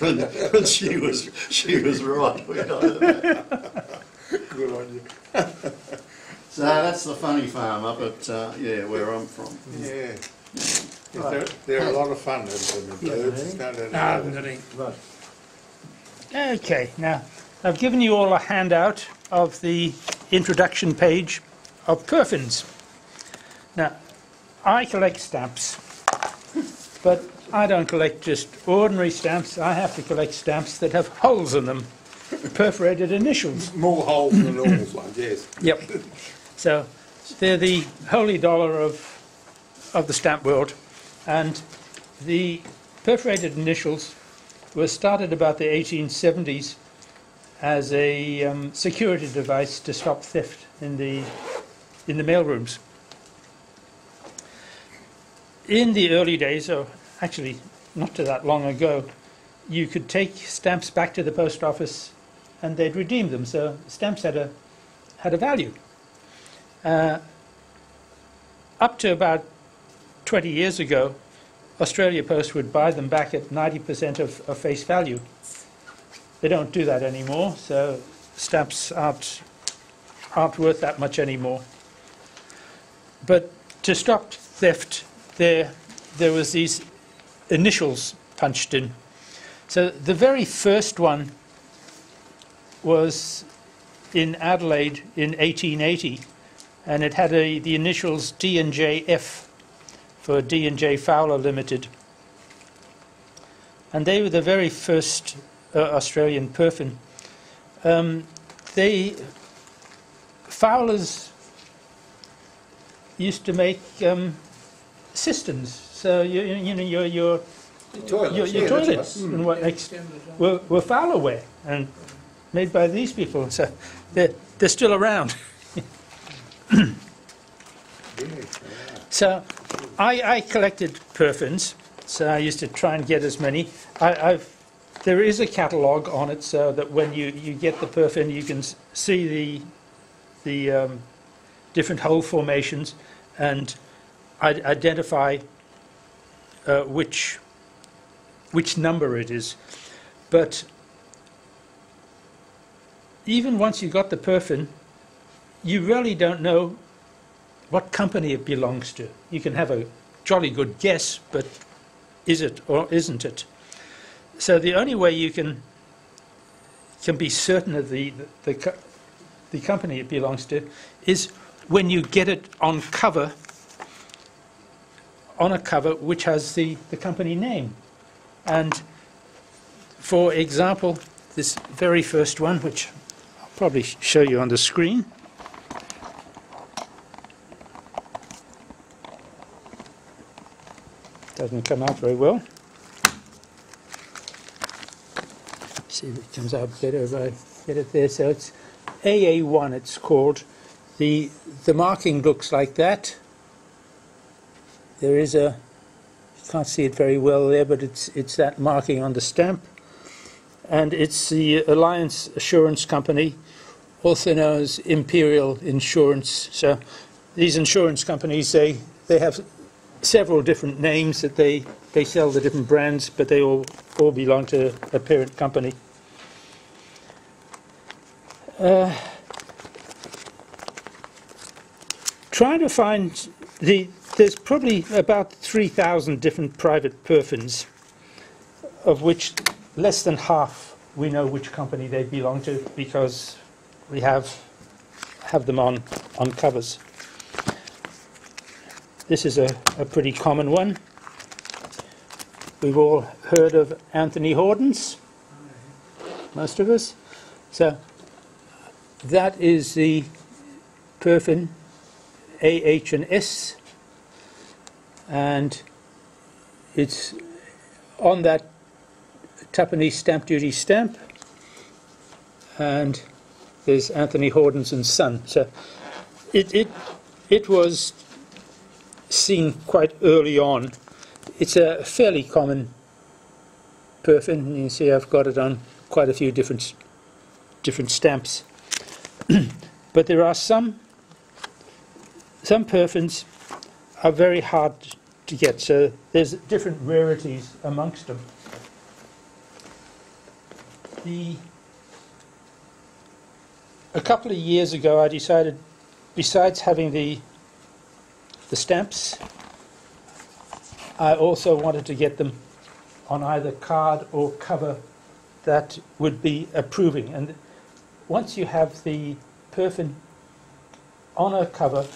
and, [LAUGHS] and she was she was right. [LAUGHS] We got her back. good on you. So that's the funny farm up at uh, yeah where I'm from. Yeah. They're, they're a lot of fun, them birds. No, no, no. Ah, I haven't got any. Okay, now I've given you all a handout of the introduction page of Perfins. Now, I collect stamps, but I don't collect just ordinary stamps. I have to collect stamps that have holes in them, perforated initials. More holes than normal ones, yes. Yep. So they're the holy dollar of of the stamp world, and the perforated initials were started about the 1870s as a um, security device to stop theft in the in the mailrooms. In the early days, or actually not to that long ago, you could take stamps back to the post office and they'd redeem them. So stamps had a had a value. Uh, up to about 20 years ago, Australia Post would buy them back at 90% of, of face value. They don't do that anymore, so stamps aren't, aren't worth that much anymore. But to stop theft, there, there was these initials punched in. So the very first one was in Adelaide in 1880, and it had a, the initials D and J F for D and J Fowler Limited. And they were the very first uh, Australian perfin. Um, they Fowlers used to make um, cisterns. So you, you you know your your Toilets, your, your yeah, toilets right. and what next were, were Fowlerware and made by these people. So they're they're still around. [LAUGHS] [CLEARS THROAT] So I, I collected perfins, so I used to try and get as many. I, there is a catalogue on it so that when you, you get the perfin, you can see the, the um, different hole formations and identify uh, which, which number it is. But even once you got the perfin, you really don't know what company it belongs to. You can have a jolly good guess, but is it or isn't it? So the only way you can can be certain of the the, co- the company it belongs to is when you get it on cover on a cover which has the, the company name. And for example, this very first one, which I'll probably show you on the screen. Doesn't come out very well. See if it comes out better if I get it there. So it's AA1, it's called. The, the marking looks like that. There is a, you can't see it very well there, but it's, it's that marking on the stamp. And it's the Alliance Assurance Company, also known as Imperial Insurance. So these insurance companies, they, they have several different names that they, they sell the different brands, but they all, all belong to a parent company. Uh, trying to find the there's probably about 3,000 different private perfins, of which less than half we know which company they belong to because we have have them on on covers. This is a, a pretty common one. We've all heard of Anthony Horderns, most of us. So that is the perfin AH and S, and it's on that Tuppeny stamp duty stamp, and there's Anthony Horderns and Son. So it, it, it was seen quite early on. It's a fairly common perfin. You can see I've got it on quite a few different different stamps. [CLEARS THROAT] but there are some some perfins are very hard to get, so there's different rarities amongst them. The a couple of years ago, I decided, besides having the the stamps, I also wanted to get them on either card or cover that would be approving. And once you have the perfin on a cover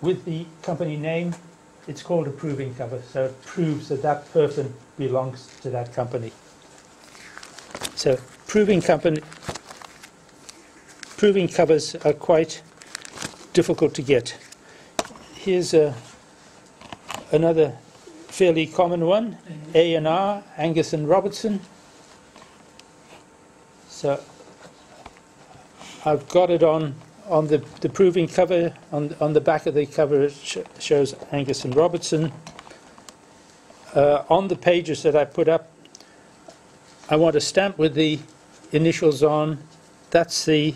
with the company name, it's called approving cover. So it proves that that perfin belongs to that company. So proving company, proving covers are quite difficult to get. Here's a, another fairly common one, A and R, Angus and Robertson. So I've got it on on the, the proving cover. On on the back of the cover, it sh- shows Angus and Robertson. Uh, on the pages that I put up, I want a stamp with the initials on. That's the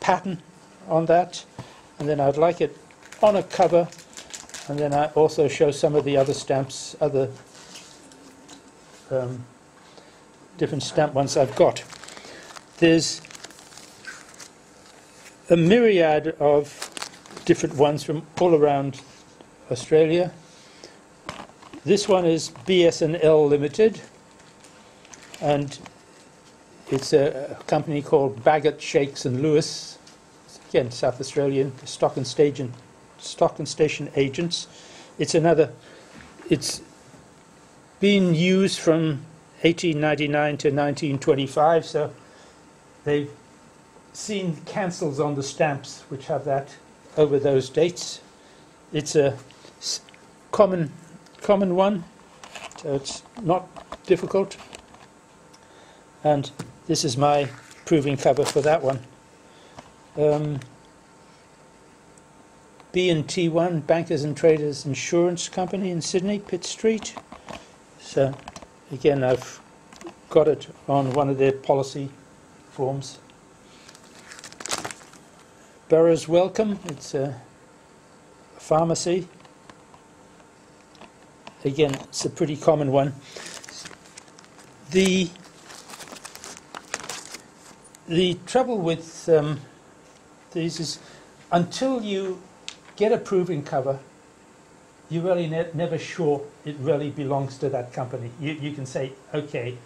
pattern on that, and then I'd like it on a cover, and then I also show some of the other stamps, other um, different stamp ones I've got. There's a myriad of different ones from all around Australia. This one is BSNL Limited, and it's a, a company called Bagot, Shakes and Lewis. Again, South Australian stock and station, stock and station agents. It's another. It's been used from 1899 to 1925, so they've seen cancels on the stamps which have that over those dates. It's a common common one, so it's not difficult. And this is my proving cover for that one. Um, B&T1, Bankers and Traders Insurance Company in Sydney, Pitt Street. So again, I've got it on one of their policy forms. Burroughs Wellcome, it's a pharmacy. Again, it's a pretty common one. The the trouble with um, these is until you get a proving cover, you're really ne- never sure it really belongs to that company. You, you can say, okay,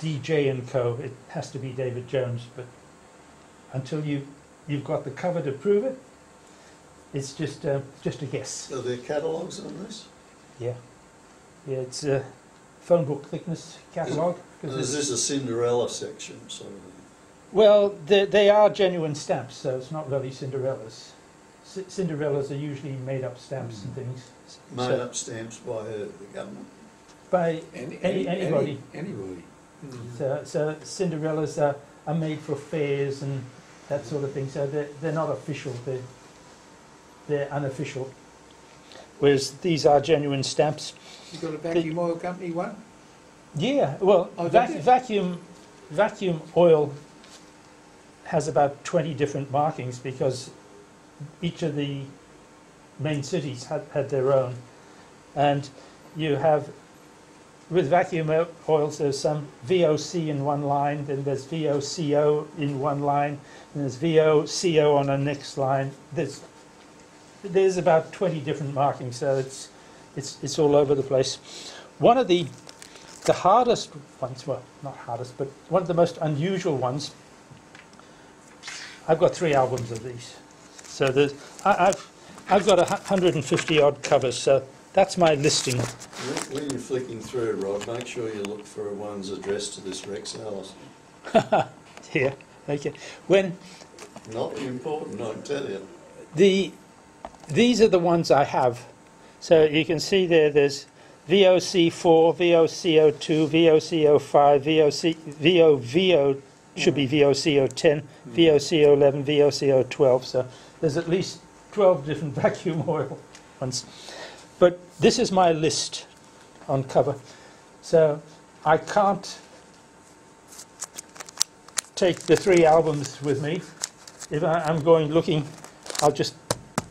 DJ and Co. It has to be David Jones, but until you you've got the cover to prove it, it's just uh, just a guess. Are there catalogues on this? Yeah, yeah, it's a phone book thickness catalogue. Is it's- this a Cinderella section, sort of? Well, they, they are genuine stamps, so it's not really Cinderellas. C- Cinderellas are usually made-up stamps and mm. things. Made So- up stamps by who, the government? By Any, Any- any, anybody. any- Anybody. Mm. so, so Cinderellas are, are made for fairs and that sort of thing. So they're, they're not official. They're they're unofficial. Whereas these are genuine stamps. You got a vacuum oil company one? Yeah, well, Oh, vac- vacuum vacuum oil has about 20 different markings because each of the main cities had, had their own. And you have, with vacuum oils, there's some VOC in one line, then there's VOCO in one line, and there's VOCO on the next line. There's, there's about 20 different markings, so it's, it's, it's all over the place. One of the the hardest ones, well, not hardest, but one of the most unusual ones, I've got three albums of these. So there's, I, I've, I've got a 150 odd covers, so that's my listing. When you're flicking through, Rod, make sure you look for ones address to this Rex Ellis. [LAUGHS] here. Okay. When Not important, I tell you. the, these are the ones I have. So you can see there, there's VOC4, VOCO2, VOCO5, VOC, VOVO should be VOCO10, VOCO11, VOCO12. So there's at least 12 different [LAUGHS] vacuum oil ones. But this is my list on cover. So I can't take the three albums with me. If I, I'm going looking, I'll just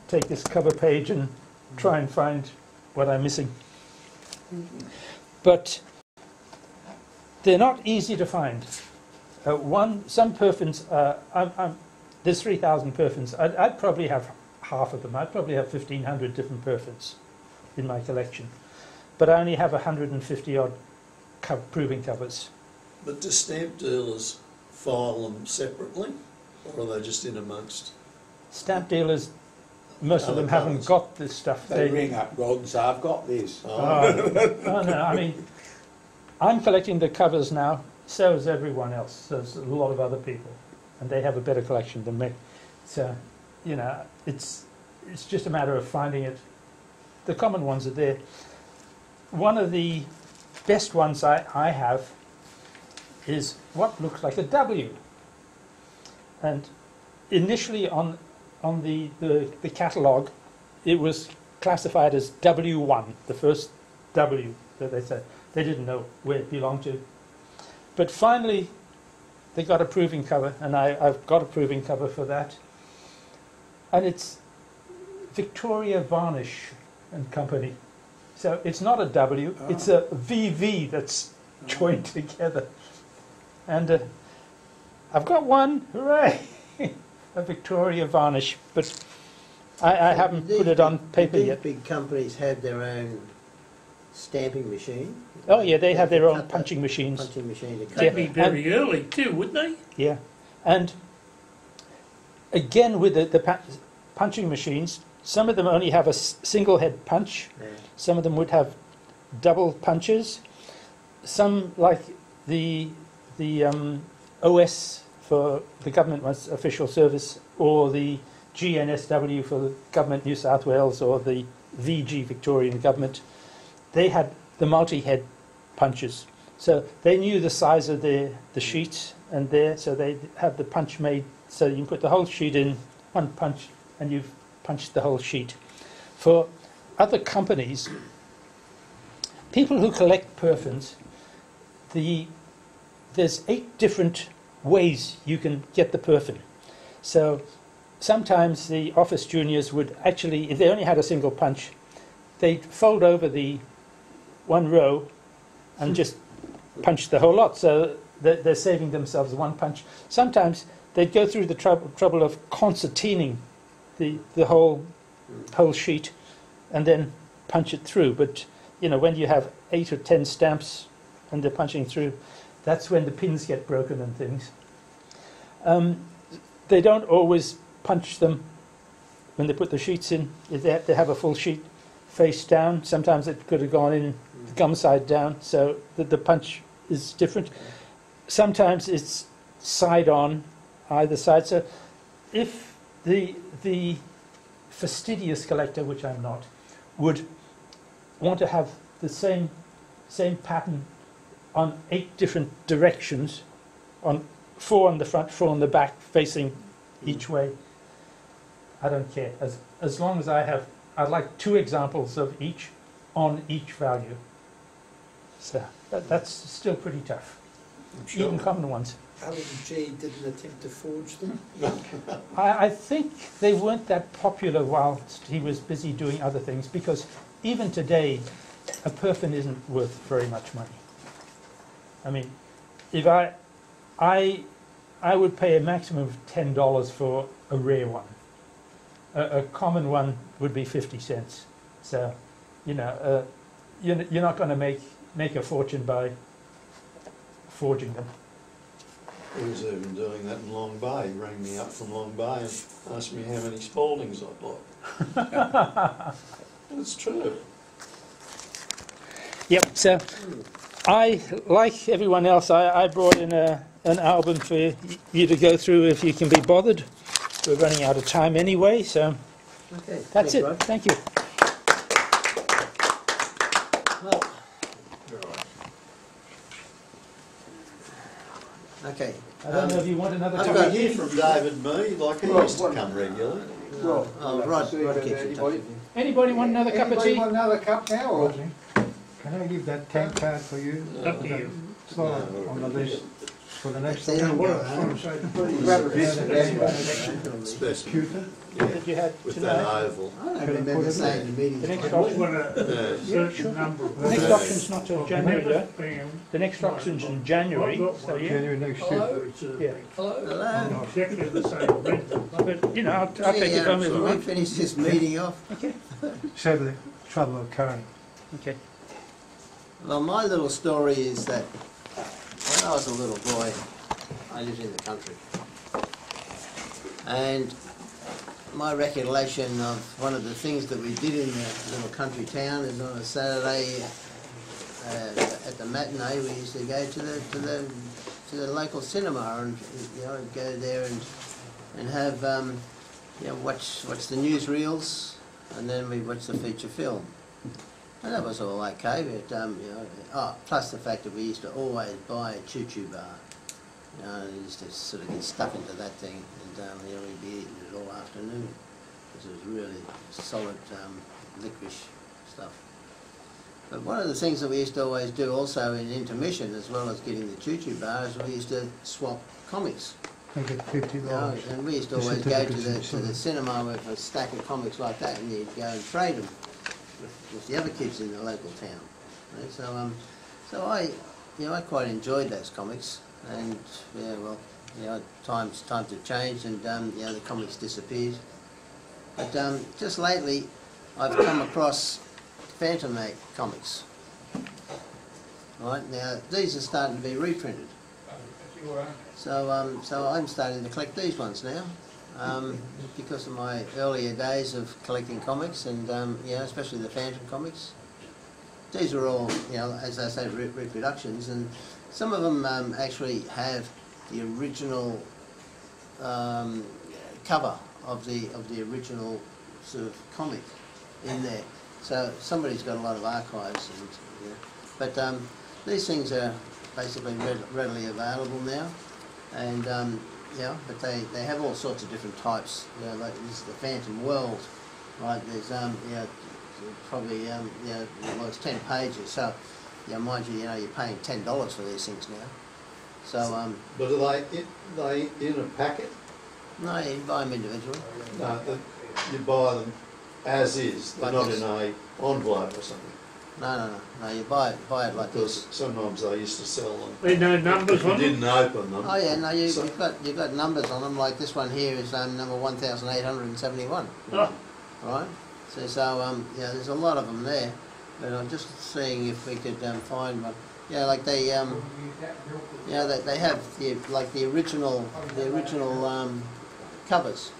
take this cover page and try and find what I'm missing. But they're not easy to find. Uh, one, some perfins, uh, I'm, I'm, there's 3,000 perfins. I'd, I'd probably have half of them. I'd probably have 1,500 different perfins in my collection. But I only have 150 odd co- proving covers. But do stamp dealers file them separately, or are they just in amongst? Stamp dealers, most of Other them haven't got this stuff. They ring up Rod and say, I've got this. Oh, Oh, oh, no, I mean, I'm collecting the covers now, so is everyone else. There's a lot of other people, and they have a better collection than me. So, you know, it's, it's just a matter of finding it. The common ones are there. One of the best ones I, I have is what looks like a W. And initially on, on the, the, the catalogue, it was classified as W1, the first W that they said. They didn't know where it belonged to. But finally, they got a proving cover, and I, I've got a proving cover for that. And it's Victoria Varnish and Company. So it's not a W, it's a VV that's joined together. And uh, I've got one, hooray! [LAUGHS] a Victoria Varnish, but I, I haven't put it on paper These yet. big companies have their own stamping machine. Oh yeah, they have their own punching machines. Punching machine to They'd Yeah. be that. very early too, wouldn't they? Yeah, and again with the, the pa- punching machines, some of them only have a s- single head punch. Yeah. Some of them would have double punches. Some, like the the um, OS for the government was official service, or the GNSW for the government New South Wales, or the VG Victorian government, they had the multi-head punches. So they knew the size of the the sheets and there, so they have the punch made so you can put the whole sheet in one punch, and you've punched the whole sheet. For other companies, people who collect perfins, the there's eight different ways you can get the perfin. So sometimes the office juniors would actually, if they only had a single punch, they'd fold over the one row and just punch the whole lot. So they're, they're saving themselves one punch. Sometimes they'd go through the trouble, trouble of concertining the, the whole, whole sheet and then punch it through. But, you know, when you have eight or ten stamps and they're punching through, that's when the pins get broken and things. Um, they don't always punch them when they put the sheets in. They have, they have a full sheet. face down. Sometimes it could have gone in gum side down, so the, the punch is different. Sometimes it's side on either side. So if the the fastidious collector, which I'm not, would want to have the same same pattern on eight different directions, on four on the front, four on the back, facing each way. I don't care as as long as I have. I'd like two examples of each on each value. So that, that's still pretty tough, I'm even common ones. Alan G didn't attempt to forge them. [LAUGHS] I, I think they weren't that popular whilst he was busy doing other things because even today, a perfin isn't worth very much money. I mean, if I, I, I would pay a maximum of ten dollars for a rare one. A, a common one would be fifty cents. So, you know, uh, you're, you're not going to make make a fortune by forging them. He was even doing that in Long Bay. He rang me up from Long Bay and asked me how many Spaldings I'd like. [LAUGHS] It's true. Yep. So, I, like everyone else, I, I brought in a, an album for you to go through if you can be bothered. We're running out of time anyway, so Okay. that's thanks, it. Rod. Thank you. Well, okay. I don't know if you want another I've cup got- of Hear from David Mee, like he Well, used to one- come regularly. Well, Oh, I'd like Rod- to see Rod whether keeps in touch anybody- with you. Anybody want another cup of Anybody tea? want another cup now, or? Can I give that tank card for you? Up to you. It's not on the list for the next They don't What go I was home. trying Grab a biscuit anyway. Especially, computer. yeah, that you had with that tonight. oval. I don't remember saying the meeting. The next I option, want a uh, Yeah. certain number of. the next Okay. option's not till uh, January, though. The next option's in January, so yeah. January next year. Yeah. Hello? Exactly the same length. But you know, I'll, I'll take Yeah, it home if you Can we want. finish this meeting off? Save the trouble of carrying. Okay. Well, my little story is that when I was a little boy, I lived in the country. And my recollection of one of the things that we did in the little country town is on a Saturday uh, at the matinee, we used to go to the to the to the local cinema and you know go there and and have um, you know watch watch the newsreels and then we watch the feature film. And that was all okay, but, um, you know, oh, plus the fact that we used to always buy a choo-choo bar. You know, and used to sort of get stuck into that thing, and, um, know, we'd be eating it all afternoon, because it was really solid, um, licorice stuff. But one of the things that we used to always do also in intermission, as well as getting the choo-choo bar, is we used to swap comics. Make it fifty dollars. and we used to always go to the, to the cinema with a stack of comics like that, and you'd go and trade them with, with the other kids in the local town. right? So, um, so I, you know, I quite enjoyed those comics, and yeah, well, you know, times times have changed, and um, you know, the comics disappeared. But um, just lately, I've come across Phantom Act comics. Right now, these are starting to be reprinted. So, um, so I'm starting to collect these ones now, um, because of my earlier days of collecting comics, and um, you know, especially the Phantom comics. These are all, you know, as I say, re- reproductions, and some of them um, actually have the original um, cover of the of the original sort of comic in there. So somebody's got a lot of archives, and but um, these things are basically read- readily available now, and um, yeah, but they, they have all sorts of different types. You know, like this is the Phantom World, right? There's um, know, probably um, know, well, it's ten pages. So, know, mind you, you know, you're paying ten dollars for these things now. So um, But are they, in- they in a packet? no, you can buy them individually. No, the- you buy them as is, they're Like not this. in a envelope or something. No, no, no, no. You buy it, buy it like Because this. sometimes they used to sell them. There no numbers If you on them? didn't open them. Oh yeah, no, you, So- you've got you've got numbers on them. Like this one here is um, number one thousand eight hundred and seventy-one. Oh, right? So, so um, yeah, there's a lot of them there, but I'm just seeing if we could um, find one. Yeah, like they, um, yeah, they, they have the like the original, the original um, covers.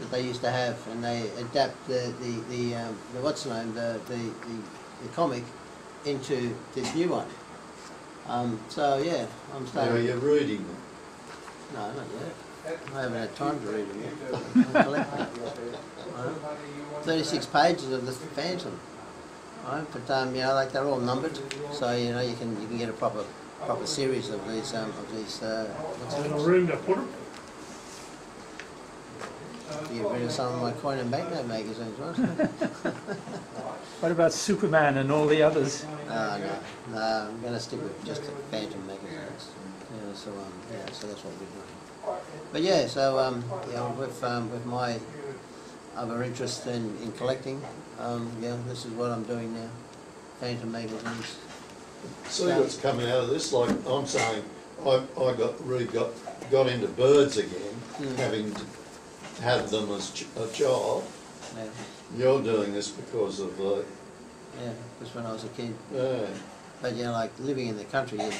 that they used to have, and they adapt the the, the, um, the what's the name the, the the the comic into this new one. Um, so yeah, I'm Now starting. you're reading them. No, not yet. I haven't had time to read them yet. I'm collecting. Right. [LAUGHS] Thirty-six pages of the Phantom. Right, but um, you know, like they're all numbered, so you know you can you can get a proper proper series of these um, of these. Uh, what's it In a called? room to put them. Get rid of some of my coin and banknote magazines, [LAUGHS] right? What about Superman and all the others? Uh, no, no, I'm going to stick with just the Phantom magazines. Yeah, so um, yeah, so that's what we're doing. But yeah, so um, yeah, with um, with my other interest in, in collecting, um, yeah, this is what I'm doing now. Phantom magazines. See what's coming out of this, like I'm saying, I, I got, re got, got into birds again, Mm. having had them as ch- a child. Yeah, You're doing this because of, uh, yeah, just when I was a kid. yeah, But you know, like living in the country, you, you,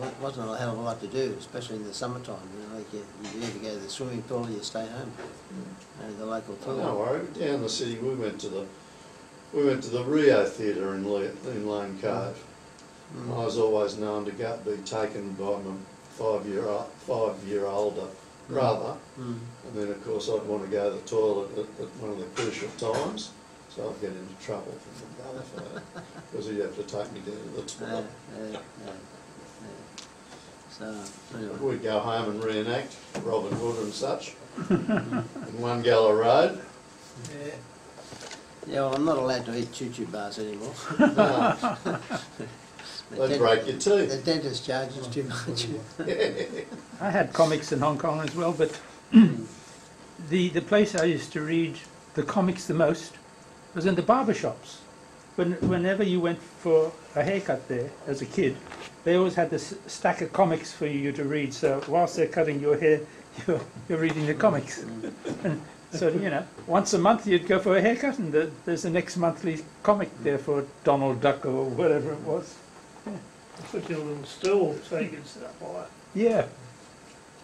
there wasn't a hell of a lot to do, especially in the summertime. You know, like you, you either go to the swimming pool or you stay home. And the local pool. don't worry, down the city, we went to the, we went to the Rio Theatre in Le, in Lane Cove. Mm. I was always known to go, be taken by my five-year, five-year older brother. Mm. And then, of course, I'd want to go to the toilet at, at one of the crucial times, so I'd get into trouble from the brother for that, because he'd have to take me down to the [LAUGHS] Yeah, toilet. yeah, yeah, yeah. So, anyway. We'd go home and reenact Robin Hood and such, in One Gala Road. Yeah. Yeah, well, I'm not allowed to eat choo-choo bars anymore. [LAUGHS] No, [LAUGHS] The They'd dent- break your teeth. The dentist charges too much. [LAUGHS] I had comics in Hong Kong as well, but [CLEARS THROAT] the the place I used to read the comics the most was in the barber shops. When, whenever you went for a haircut there as a kid, they always had this stack of comics for you to read. So whilst they're cutting your hair, [LAUGHS] you're, you're reading the comics. [LAUGHS] And so you know, once a month you'd go for a haircut, and the, there's the next monthly comic there for Donald Duck or whatever it was. Put your little stool so you can sit up by. Yeah,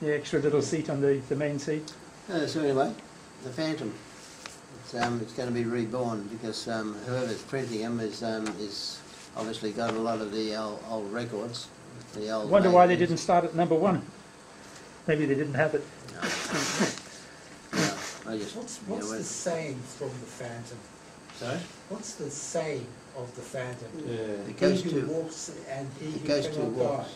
the extra little seat on the, the main seat. Uh, so anyway, the Phantom. It's, um, it's going to be reborn because um, whoever's printing them is, um, is obviously got a lot of the old, old records. The old Wonder why they didn't start at number one. Maybe they didn't have it. No, I just, What's, you know, what's when- the saying from the Phantom? sorry? What's the saying of the Phantom? Yeah. The He ghost who who, walks and he the who ghost who cannot die. walks.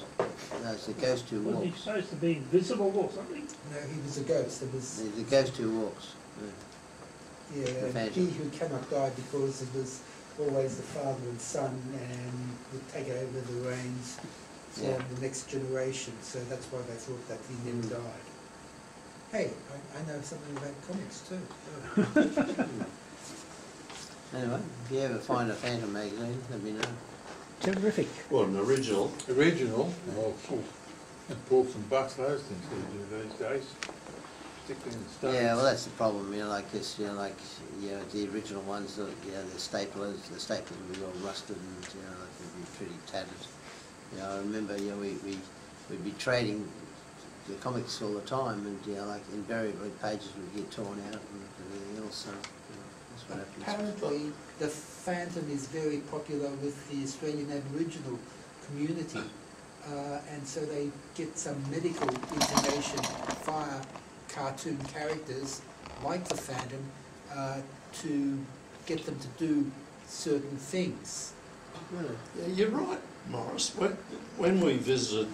No, it's the ghost who walks. Wasn't he walks. supposed to be invisible or something? No, he was a ghost. It was The, the ghost who walks. yeah, the and Phantom. he who cannot die because it was always the father and son and would take over the reins from Yeah. the next generation. So that's why they thought that he never Mm. died. Hey, I, I know something about comics too. [LAUGHS] Anyway, if you ever find a Phantom magazine, let me know. Terrific. Well, an original, Original, oh, phew, and bought some bucks those things they do these days, particularly in the States. Yeah, well, that's the problem, you know, like this, you know, like, you know, the original ones, the, you know, the staplers, the staplers would be all rusted and, you know, like they'd be pretty tattered. You know, I remember, you know, we, we, we'd be trading the comics all the time and, you know, like invariably pages would get torn out and everything else, so, you know, that's what happens. Apparently, the Phantom is very popular with the Australian Aboriginal community, uh, and so they get some medical information via cartoon characters like the Phantom uh, to get them to do certain things. Yeah, you're right, Morris. When, when we visited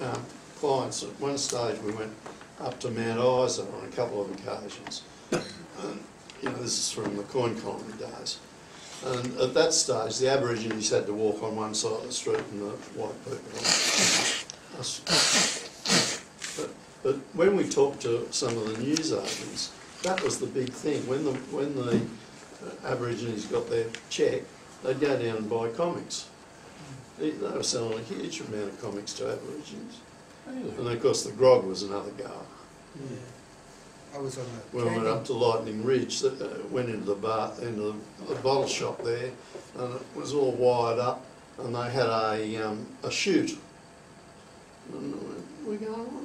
um, clients, at one stage we went up to Mount Isa on a couple of occasions. And, you know, this is from the coin colony days. And at that stage, the Aborigines had to walk on one side of the street and the white people on us. But, but when we talked to some of the news agents, that was the big thing. When the, when the uh, Aborigines got their check, they'd go down and buy comics. They, they were selling a huge amount of comics to Aborigines. And of course, the grog was another go. Yeah. I was on a When we went up to Lightning Ridge, that, uh, went into the bar, into the, the bottle shop there, and it was all wired up, and they had a, um, a chute. And we're going,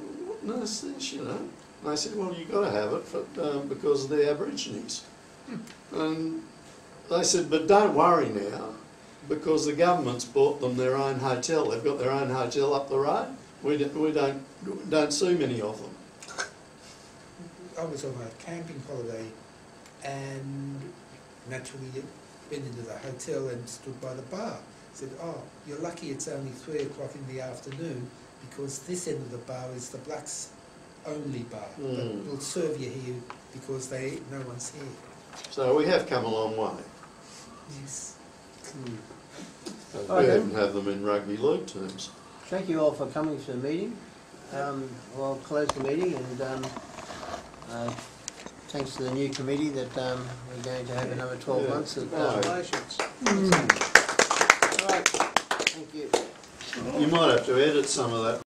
what on this, you know? And they said, well, you've got to have it for, um, because of the Aborigines. And they said, but don't worry now, because the government's bought them their own hotel. They've got their own hotel up the road. We don't, we don't, don't see many of them. I was on a camping holiday and naturally went into the hotel and stood by the bar. Said, oh, you're lucky it's only three o'clock in the afternoon because this end of the bar is the blacks only bar. But Mm. we'll serve you here because they no one's here. So we have come a long way. Yes. We Okay. even have them in rugby league terms. Thank you all for coming to the meeting. Um, I'll close the meeting and um, uh, thanks to the new committee that um, we're going to have another 12 Yeah. months of Right. um, relations. All right, thank you. You might have to edit some of that